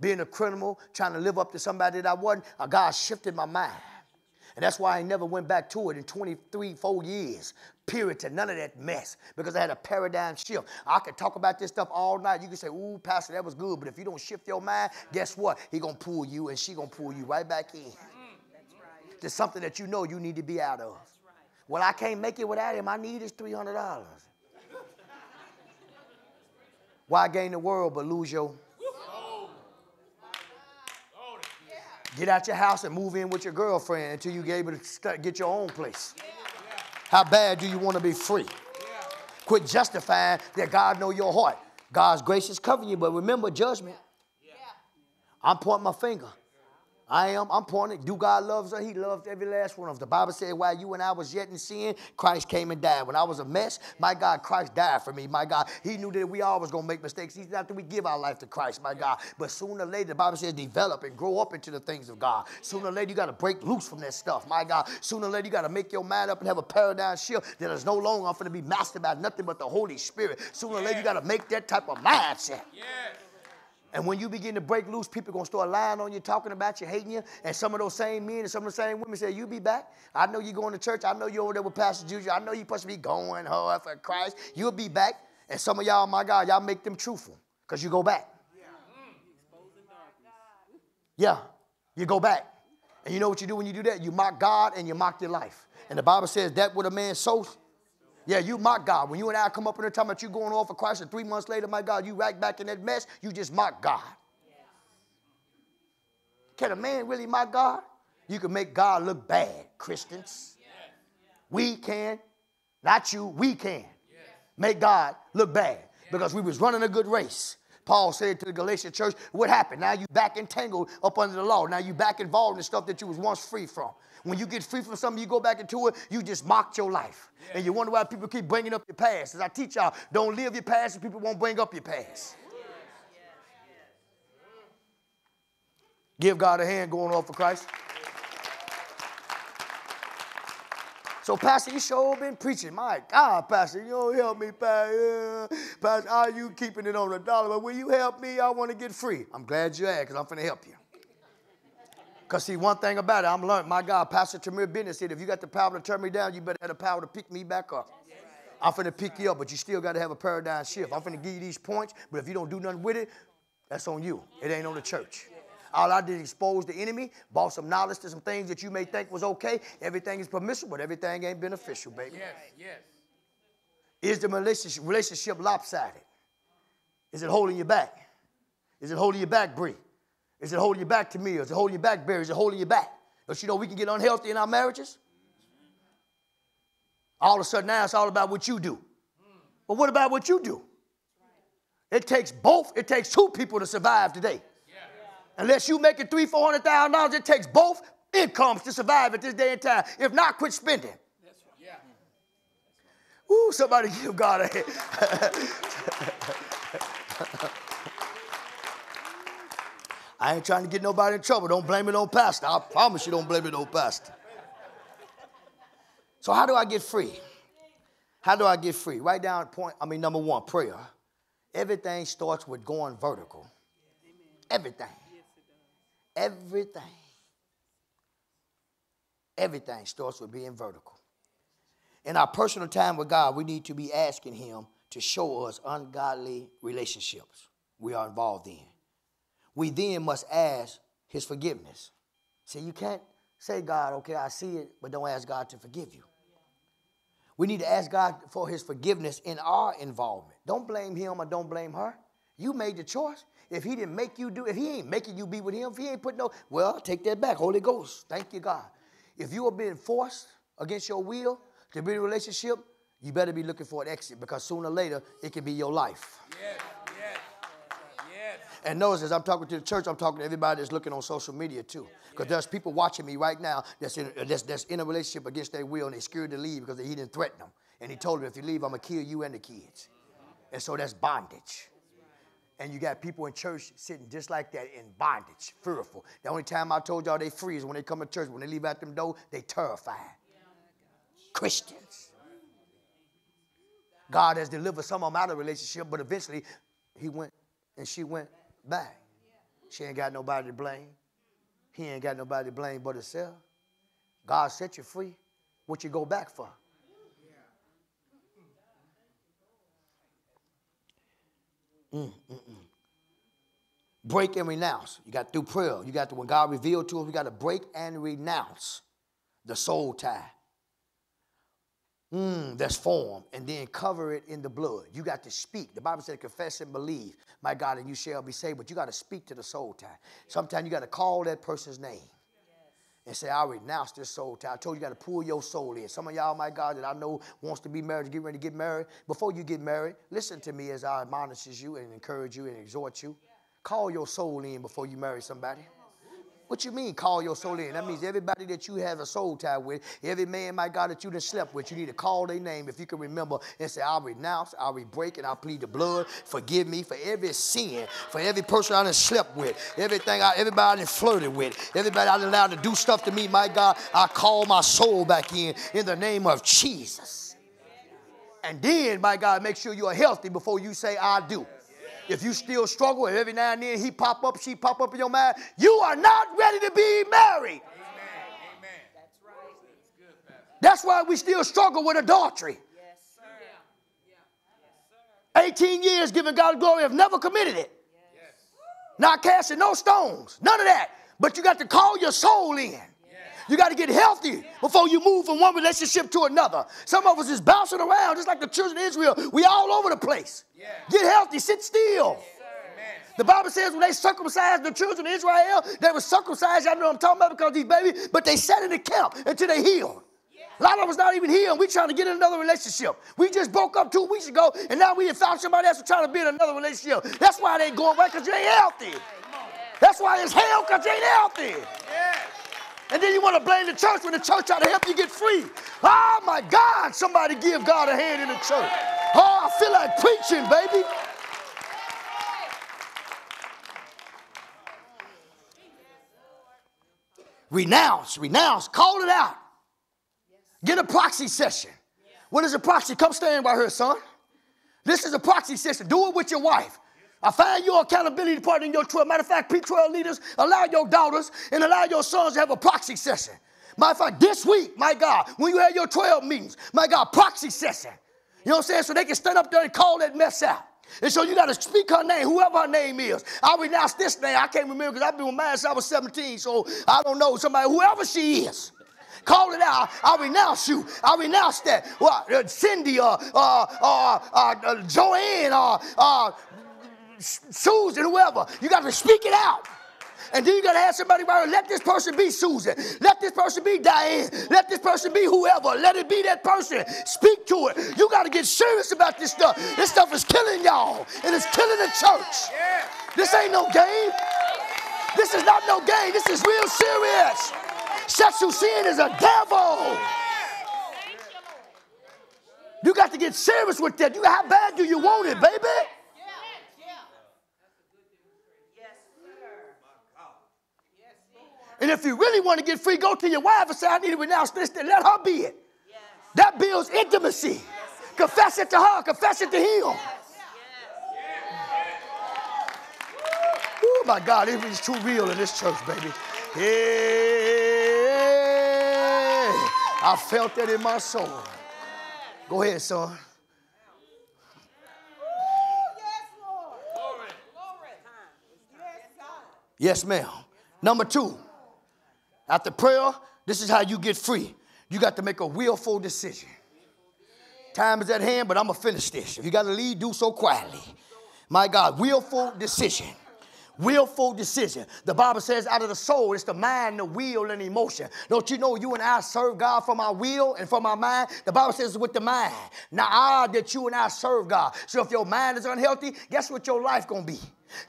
being a criminal, trying to live up to somebody that I wasn't, uh, God shifted my mind. And that's why I never went back to it in 23, four years, period, to none of that mess, because I had a paradigm shift. I could talk about this stuff all night. You can say, ooh, Pastor, that was good. But if you don't shift your mind, guess what? He going to pull you and she going to pull you right back in. Right. To something that you know you need to be out of. Right. Well, I can't make it without him. I need his $300. Why gain the world but lose your Get out your house and move in with your girlfriend until you get able to start, get your own place. How bad do you want to be free? Quit justifying that God know your heart. God's grace is covering you, but remember judgment. I'm pointing my finger. I am. I'm pointing. Do God loves her? He loves every last one of us. The Bible said, while you and I was yet in sin, Christ came and died. When I was a mess, my God, Christ died for me. My God, He knew that we always gonna make mistakes. He's not that we give our life to Christ, my God. But sooner or later, the Bible says, develop and grow up into the things of God. Sooner or later, you got to break loose from that stuff, my God. Sooner or later, you got to make your mind up and have a paradigm shift that is no longer going to be mastered by nothing but the Holy Spirit. Sooner or later, you got to make that type of mindset. Yes. And when you begin to break loose, people are going to start lying on you, talking about you, hating you. And some of those same men and some of the same women say, You be back. I know you're going to church. I know you're over there with Pastor Juju. I know you're supposed to be going hard for Christ. You'll be back. And some of y'all, my God, y'all make them truthful because you go back. Yeah, you go back. And you know what you do when you do that? You mock God and you mock your life. And the Bible says that what a man sows, yeah, you mock God. When you and I come up in the time that you going hard for Christ, and three months later, my God, you right back in that mess, you just mock God. Can a man really mock God? You can make God look bad, Christians. We can, not you, we can make God look bad because we was running a good race. Paul said to the Galatian church, what happened? Now you back entangled up under the law. Now you back involved in stuff that you was once free from. When you get free from something, you go back into it, you just mocked your life. Yeah. And you wonder why people keep bringing up your past. As I teach y'all, don't live your past people won't bring up your past. Give God a hand going hard for Christ. So, Pastor, you sure been preaching. My God, Pastor, you don't help me, Pastor. Pastor, are you keeping it on the dollar? But will you help me? I want to get free. I'm glad you asked because I'm going to help you. Because, see, one thing about it, I'm learning. My God, Pastor Tamir Business said, if you got the power to turn me down, you better have the power to pick me back up. I'm finna pick you up, but you still got to have a paradigm shift. I'm finna give you these points, but if you don't do nothing with it, that's on you. It ain't on the church. All I did is expose the enemy, bought some knowledge to some things that you may think was okay. Everything is permissible, but everything ain't beneficial, baby. Yes, yes. Is the relationship, relationship lopsided? Is it holding you back? Is it holding you back, Bree? Is it holding you back to me? Is it holding you back, Barry? Is it holding you back? But you know we can get unhealthy in our marriages. All of a sudden now it's all about what you do. But what about what you do? It takes both, it takes two people to survive today. Unless you making three, four hundred thousand dollars, it takes both incomes to survive at this day and time. If not, quit spending. Yeah. Ooh, somebody give God a hand. I ain't trying to get nobody in trouble. Don't blame it on pastor. I promise you don't blame it on pastor. So how do I get free? How do I get free? Write down point, I mean, number one, prayer. Everything starts with going vertical. Everything. Everything. Everything starts with being vertical. In our personal time with God, we need to be asking Him to show us ungodly relationships we are involved in. We then must ask His forgiveness. See, you can't say, God, okay, I see it, but don't ask God to forgive you. We need to ask God for His forgiveness in our involvement. Don't blame Him or don't blame her. You made the choice. If he didn't make you do, if he ain't making you be with him, if he ain't put no, well, take that back. Holy Ghost, thank you, God. If you are being forced against your will to be in a relationship, you better be looking for an exit because sooner or later it can be your life. Yes. And notice as I'm talking to the church, I'm talking to everybody that's looking on social media too. Because there's people watching me right now that's in, that's, that's in a relationship against their will and they're scared to leave because he didn't threaten them. And he told them, if you leave, I'm going to kill you and the kids. And so that's bondage. And you got people in church sitting just like that in bondage, fearful. The only time I told y'all they free is when they come to church. When they leave out them door, they terrified. Christians. God has delivered some of them out of relationship, but eventually he went and she went back. She ain't got nobody to blame. He ain't got nobody to blame but himself. God set you free. What you go back for? Mm, mm, mm. Break and renounce. You got through prayer. You got to, when God revealed to us, we got to break and renounce the soul tie. Mm, that's formed, and then cover it in the blood. You got to speak. The Bible said, confess and believe, my God, and you shall be saved. But you got to speak to the soul tie. Sometimes you got to call that person's name and say, I renounce this soul tie. I told you, you got to pull your soul in. Some of y'all, my God, that I know wants to be married, get ready to get married. Before you get married, listen to me as I admonishes you and encourage you and exhort you. Call your soul in before you marry somebody. What you mean, call your soul in? That means everybody that you have a soul tie with, every man, my God, that you done slept with, you need to call their name if you can remember and say, I'll renounce, I'll re-break, and I'll plead the blood. Forgive me for every sin, for every person I done slept with, everything I, everybody I done flirted with, everybody I done allowed to do stuff to me, my God, I call my soul back in in the name of Jesus. And then, my God, make sure you are healthy before you say, I do. If you still struggle, every now and then he pop up, she pop up in your mind, you are not ready to be married. That's right. That's why we still struggle with adultery. 18 years giving God glory, have never committed it. Not casting no stones, none of that. But you got to call your soul in. You got to get healthy before you move from one relationship to another. Some of us is bouncing around just like the children of Israel. We all over the place. Get healthy, sit still. The Bible says when they circumcised the children of Israel, they were circumcised. I know I'm talking about because these babies, but they sat in the camp until they healed. A lot of us not even healed. We trying to get in another relationship. We just broke up two weeks ago, and now we have found somebody else trying to be in another relationship. That's why they ain't going right, because you ain't healthy. That's why it's hell, because you ain't healthy. And then you want to blame the church when the church try to help you get free. Oh my God, somebody give God a hand in the church. Oh, I feel like preaching, baby. Renounce, renounce, call it out. Get a proxy session. What is a proxy? Come stand by her, son. This is a proxy session. Do it with your wife. I find your accountability partner in your 12. Matter of fact, P12 leaders, allow your daughters and allow your sons to have a proxy session. Matter of fact, this week, my God, when you have your 12 meetings, my God, proxy session. You know what I'm saying? So they can stand up there and call that mess out. And so you got to speak her name, whoever her name is. I renounce this name. I can't remember because I've been with mine since I was 17, so I don't know. Somebody, whoever she is. Call it out. I renounce you. I renounce that. What? Uh, Cindy or uh, uh, uh, uh, Joanne or uh, Susan, whoever. You got to speak it out. And then you gotta have somebody right. Let this person be Susan. Let this person be Diane. Let this person be whoever. Let it be that person. Speak to it. You gotta get serious about this stuff. This stuff is killing y'all, and it's killing the church. This ain't no game. This is not no game. This is real serious. Sexual sin is a devil. You got to get serious with that. You how bad do you want it, baby? And if you really want to get free, go to your wife and say, I need to renounce this, then let her be it. Yes. That builds intimacy. Yes. Confess it to her, confess it to him. Yes. Oh my God, it is too real in this church, baby. Hey, I felt that in my soul. Go ahead, son. Yes, ma'am. Number two, after prayer, this is how you get free. You got to make a willful decision. Time is at hand, but I'm going to finish this. If you got to leave, do so quietly. My God, willful decision. Willful decision. The Bible says, out of the soul, it's the mind, the will, and emotion. Don't you know you and I serve God from our will and from our mind? The Bible says, with the mind. Now, I that you and I serve God. So if your mind is unhealthy, guess what your life gonna be?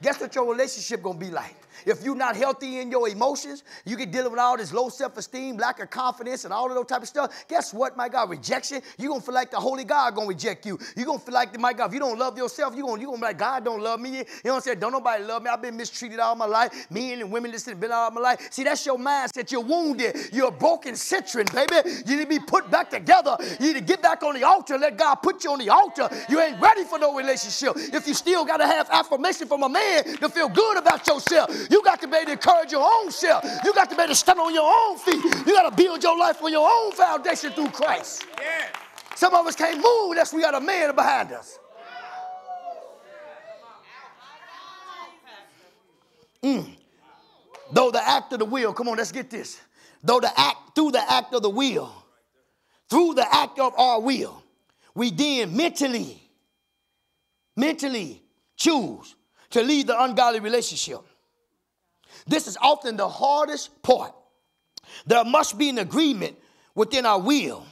Guess what your relationship gonna be like? If you're not healthy in your emotions, you get dealing with all this low self-esteem, lack of confidence, and all of those type of stuff. Guess what, my God? Rejection. You're gonna feel like the Holy God gonna reject you. You're gonna feel like, my God, if you don't love yourself, you're gonna, you gonna be like, God don't love me. You know what I'm saying? Don't nobody love me. I've been mistreated all my life. Men and women that's been all my life. See, that's your mindset. You're wounded. You're a broken citron, baby. You need to be put back together. You need to get back on the altar. Let God put you on the altar. You ain't ready for no relationship. If you still gotta have affirmation from a man to feel good about yourself, you got to be able to encourage your own self. You got to be able to stand on your own feet. You got to build your life on your own foundation through Christ. Yeah. Some of us can't move unless we got a man behind us. Mm. Though the act of the will, come on, let's get this. Though the act, through the act of the will, through the act of our will, we then mentally, mentally choose to leave the ungodly relationship. This is often the hardest part. There must be an agreement within our will.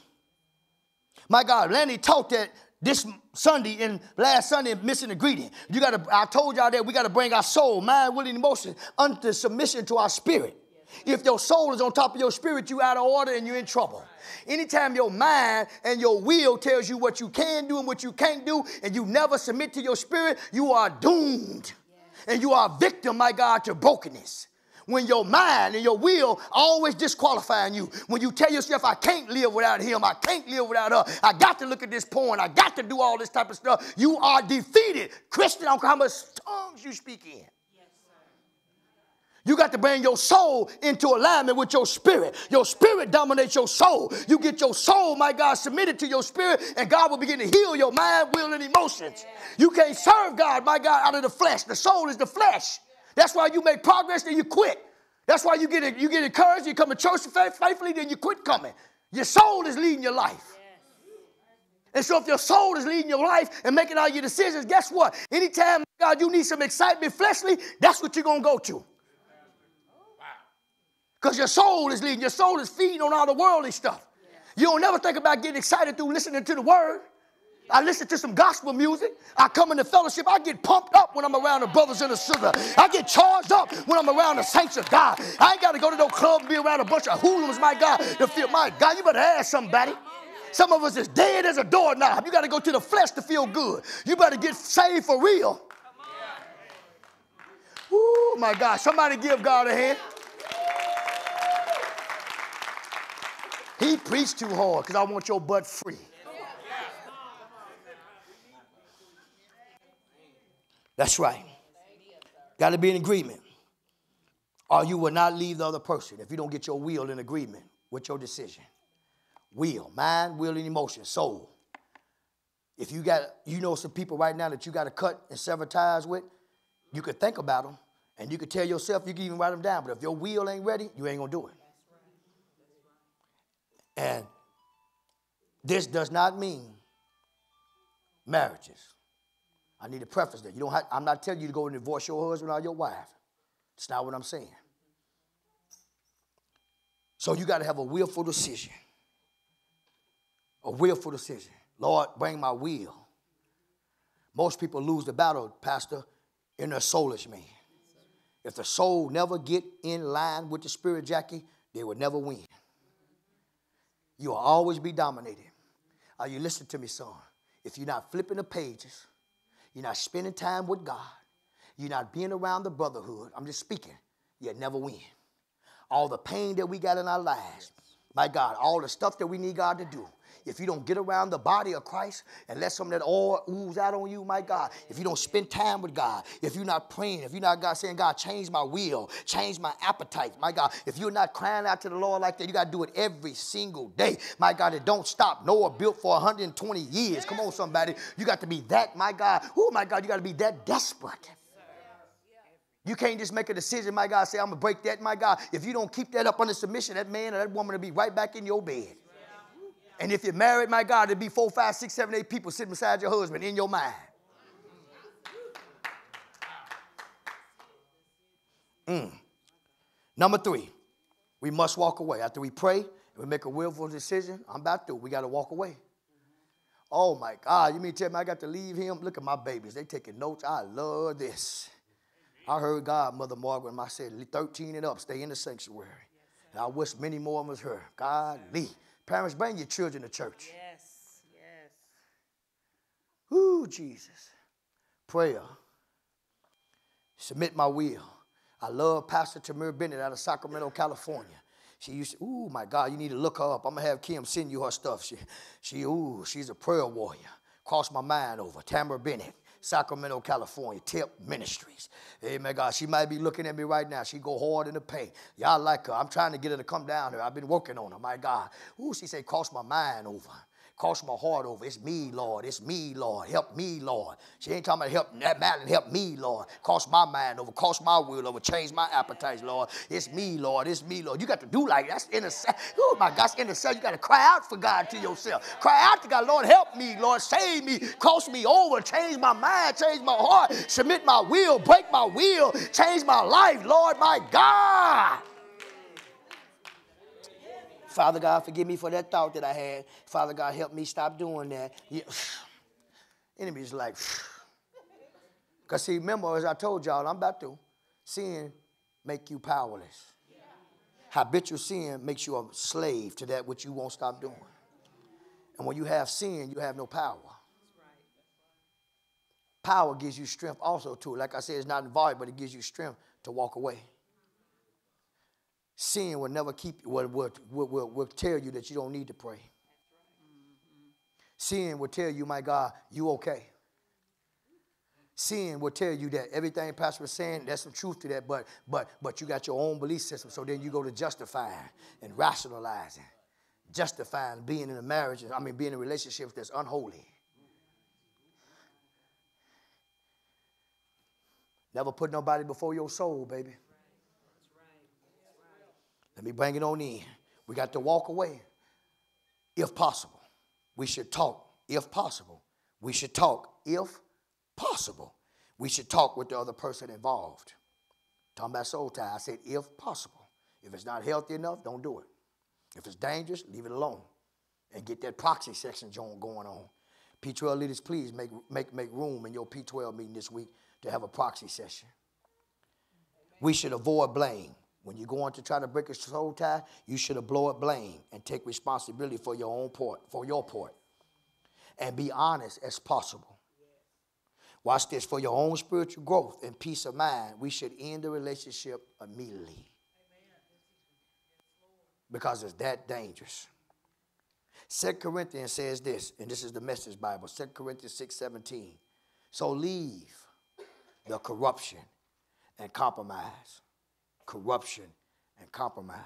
My God, Lanny taught that this Sunday and last Sunday missing ingredient. You gotta, I told y'all that we gotta bring our soul, mind, will, and emotion under submission to our spirit. If your soul is on top of your spirit, you out of order and you're in trouble. Anytime your mind and your will tells you what you can do and what you can't do, and you never submit to your spirit, you are doomed. And you are a victim, my God, to brokenness. When your mind and your will always disqualifying you. When you tell yourself, I can't live without him, I can't live without her, I got to look at this porn, I got to do all this type of stuff, you are defeated. Christian, I don't care how much tongues you speak in. You got to bring your soul into alignment with your spirit. Your spirit dominates your soul. You get your soul, my God, submitted to your spirit, and God will begin to heal your mind, will, and emotions. You can't serve God, my God, out of the flesh. The soul is the flesh. That's why you make progress, then you quit. That's why you get, you get encouraged, you come to church faithfully, then you quit coming. Your soul is leading your life. And so if your soul is leading your life and making all your decisions, guess what? Anytime, God, you need some excitement fleshly, that's what you're going to go to. Because your soul is leading, your soul is feeding on all the worldly stuff. You don't never think about getting excited through listening to the word. I listen to some gospel music. I come into fellowship. I get pumped up when I'm around the brothers and the sisters. I get charged up when I'm around the saints of God. I ain't got to go to no club and be around a bunch of hoodlums, my God, to feel, my God, you better ask somebody. Some of us is dead as a doorknob. You got to go to the flesh to feel good. You better get saved for real. Oh, my God. Somebody give God a hand. He preached too hard because I want your butt free. That's right. Got to be in agreement. Or you will not leave the other person if you don't get your will in agreement with your decision. Will, mind, will, and emotion, soul. If you got, you know some people right now that you got to cut and sever ties with, you could think about them and you could tell yourself, you can even write them down, but if your will ain't ready, you ain't gonna do it. And this does not mean marriages. I need to preface that. You don't have, I'm not telling you to go and divorce your husband or your wife. It's not what I'm saying. So you got to have a willful decision. A willful decision. Lord, bring my will. Most people lose the battle, Pastor, in their soulish man. If the soul never get in line with the spirit, Jackie, they will never win. You will always be dominated. Are you listening to me, son? If you're not flipping the pages, you're not spending time with God, you're not being around the brotherhood, I'm just speaking, you'll never win. All the pain that we got in our lives, my God, all the stuff that we need God to do, if you don't get around the body of Christ and let some of that oil ooze out on you, my God, if you don't spend time with God, if you're not praying, if you're not God saying, God, change my will, change my appetite, my God, if you're not crying out to the Lord like that, you got to do it every single day. My God, it don't stop. Noah built for 120 years. Come on, somebody. You got to be that, my God. Oh, my God, you got to be that desperate. You can't just make a decision, my God, say, I'm going to break that, my God. If you don't keep that up under submission, that man or that woman will be right back in your bed. And if you're married, my God, it'd be four, five, six, seven, eight people sitting beside your husband in your mind. Mm. Number three, we must walk away. After we pray, we make a willful decision. I'm about to. We got to walk away. Oh my God, you mean tell me I got to leave him? Look at my babies. They taking notes. I love this. I heard God, Mother Margaret, I said 13 and up, stay in the sanctuary. And I wish many more of us heard. God, Lee. Parents, bring your children to church. Yes, yes. Ooh, Jesus. Prayer. Submit my will. I love Pastor Tamir Bennett out of Sacramento, California. She used to, ooh, my God, you need to look her up. I'm gonna have Kim send you her stuff. She, she, ooh, she's a prayer warrior. Cross my mind over. Tamara Bennett. Sacramento, California, Tip Ministries. Amen, God. She might be looking at me right now. She go hard in the paint. Y'all like her. I'm trying to get her to come down here. I've been working on her, my God. Ooh, she said, cross my mind over cross my heart over. It's me, Lord. It's me, Lord. Help me, Lord. She ain't talking about help that Madeline, help me, Lord. Cross my mind over, cross my will over, change my appetites, Lord. It's me, Lord. It's me, Lord. You got to do like that's in intercession. Oh my gosh, intercession. You got to cry out for God to yourself. Cry out to God, Lord, help me, Lord. Save me, cross me over, change my mind, change my heart, submit my will, break my will, change my life, Lord, my God. Father God, forgive me for that thought that I had. Father God, help me stop doing that. Yeah. Enemy's like, because see, remember, as I told y'all, I'm about to, sin make you powerless. Habitual sin makes you a slave to that which you won't stop doing. And when you have sin, you have no power. Power gives you strength also, too. Like I said, it's not involved, but it gives you strength to walk away. Sin will never keep will, will, will, will tell you that you don't need to pray. Sin will tell you, my God, you okay. Sin will tell you that everything Pastor was saying, there's some truth to that, but but but you got your own belief system. So then you go to justifying and rationalizing, justifying being in a marriage, I mean being in a relationship that's unholy. Never put nobody before your soul, baby. Let me bring it on in. We got to walk away if possible. We should talk if possible. We should talk if possible. We should talk with the other person involved. Talking about soul tie, I said if possible. If it's not healthy enough, don't do it. If it's dangerous, leave it alone. And get that proxy section going on. P12 leaders, please make, make, make room in your P12 meeting this week to have a proxy session. We should avoid blame. When you're going to try to break a soul tie, you should blow it blame and take responsibility for your own part, for your part. And be honest as possible. Watch this. For your own spiritual growth and peace of mind, we should end the relationship immediately. Because it's that dangerous. Second Corinthians says this, and this is the message Bible, Second Corinthians 6 17. So leave the corruption and compromise. Corruption and compromise.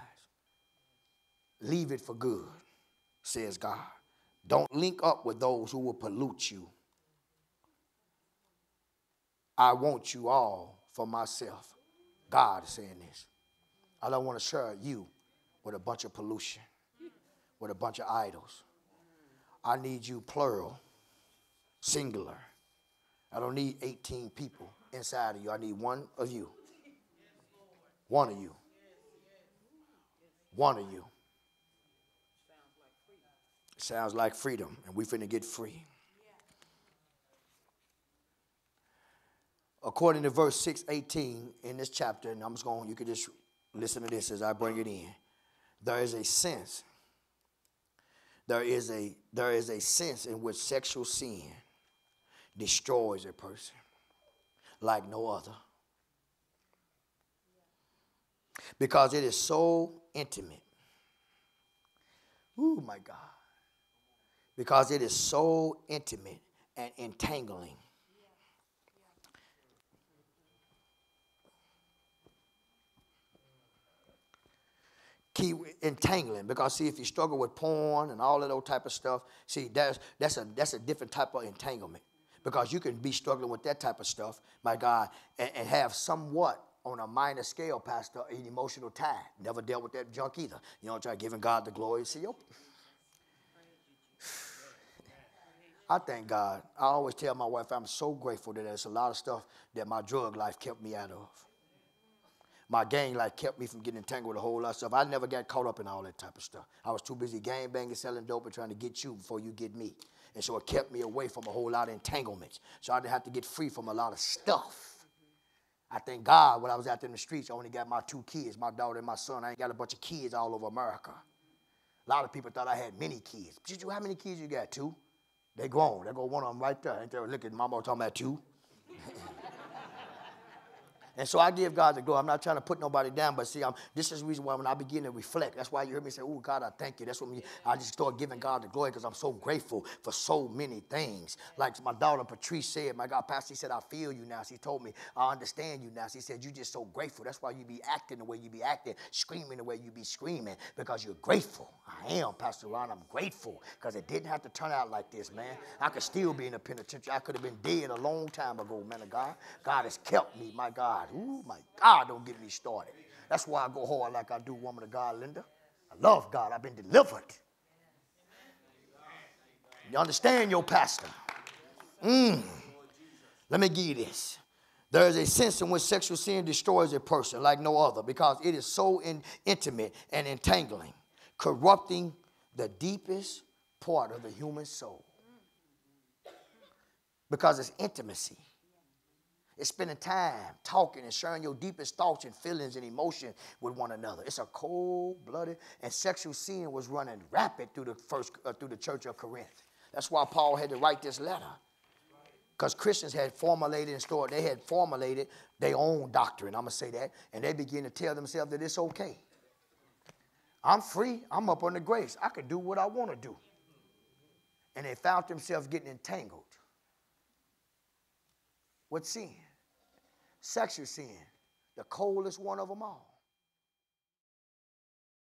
Leave it for good, says God. Don't link up with those who will pollute you. I want you all for myself. God is saying this. I don't want to share you with a bunch of pollution, with a bunch of idols. I need you plural, singular. I don't need 18 people inside of you. I need one of you. One of you. One of you. Sounds like freedom, and we finna get free. According to verse 618 in this chapter, and I'm just going, you can just listen to this as I bring it in. There is a sense, there is a there is a sense in which sexual sin destroys a person like no other. Because it is so intimate. Oh my God. Because it is so intimate and entangling. Key entangling because see if you struggle with porn and all of those type of stuff, see that's that's a that's a different type of entanglement because you can be struggling with that type of stuff, my God, and, and have somewhat on a minor scale, Pastor, an emotional tie. Never dealt with that junk either. You know, try giving God the glory. See, yo. I thank God. I always tell my wife I'm so grateful that there's a lot of stuff that my drug life kept me out of. My gang life kept me from getting entangled with a whole lot of stuff. I never got caught up in all that type of stuff. I was too busy gang banging, selling dope, and trying to get you before you get me. And so it kept me away from a whole lot of entanglements. So I didn't have to get free from a lot of stuff. I thank God when I was out there in the streets, I only got my two kids, my daughter and my son. I ain't got a bunch of kids all over America. A lot of people thought I had many kids. Did you, how many kids you got? Two? They grown. There go one of them right there. Ain't there? Look at mama talking about two. And so I give God the glory. I'm not trying to put nobody down, but see, I'm, this is the reason why when I begin to reflect, that's why you hear me say, Oh, God, I thank you. That's me, I just start giving God the glory because I'm so grateful for so many things. Like my daughter Patrice said, my God, Pastor, he said, I feel you now. She told me, I understand you now. She said, You're just so grateful. That's why you be acting the way you be acting, screaming the way you be screaming, because you're grateful. I am, Pastor Ron. I'm grateful because it didn't have to turn out like this, man. I could still be in the penitentiary. I could have been dead a long time ago, man of God. God has kept me, my God. God. Ooh, my God, don't get me started. That's why I go hard like I do, woman of God, Linda. I love God. I've been delivered. You understand your pastor? Mm. Let me give you this. There is a sense in which sexual sin destroys a person like no other because it is so in, intimate and entangling, corrupting the deepest part of the human soul. Because it's intimacy. It's spending time talking and sharing your deepest thoughts and feelings and emotions with one another. It's a cold-blooded and sexual sin was running rapid through the first uh, through the church of Corinth. That's why Paul had to write this letter. Because Christians had formulated and stored, they had formulated their own doctrine. I'm gonna say that, and they begin to tell themselves that it's okay. I'm free. I'm up on the grace. I can do what I want to do. And they found themselves getting entangled with sin. Sexual sin, the coldest one of them all.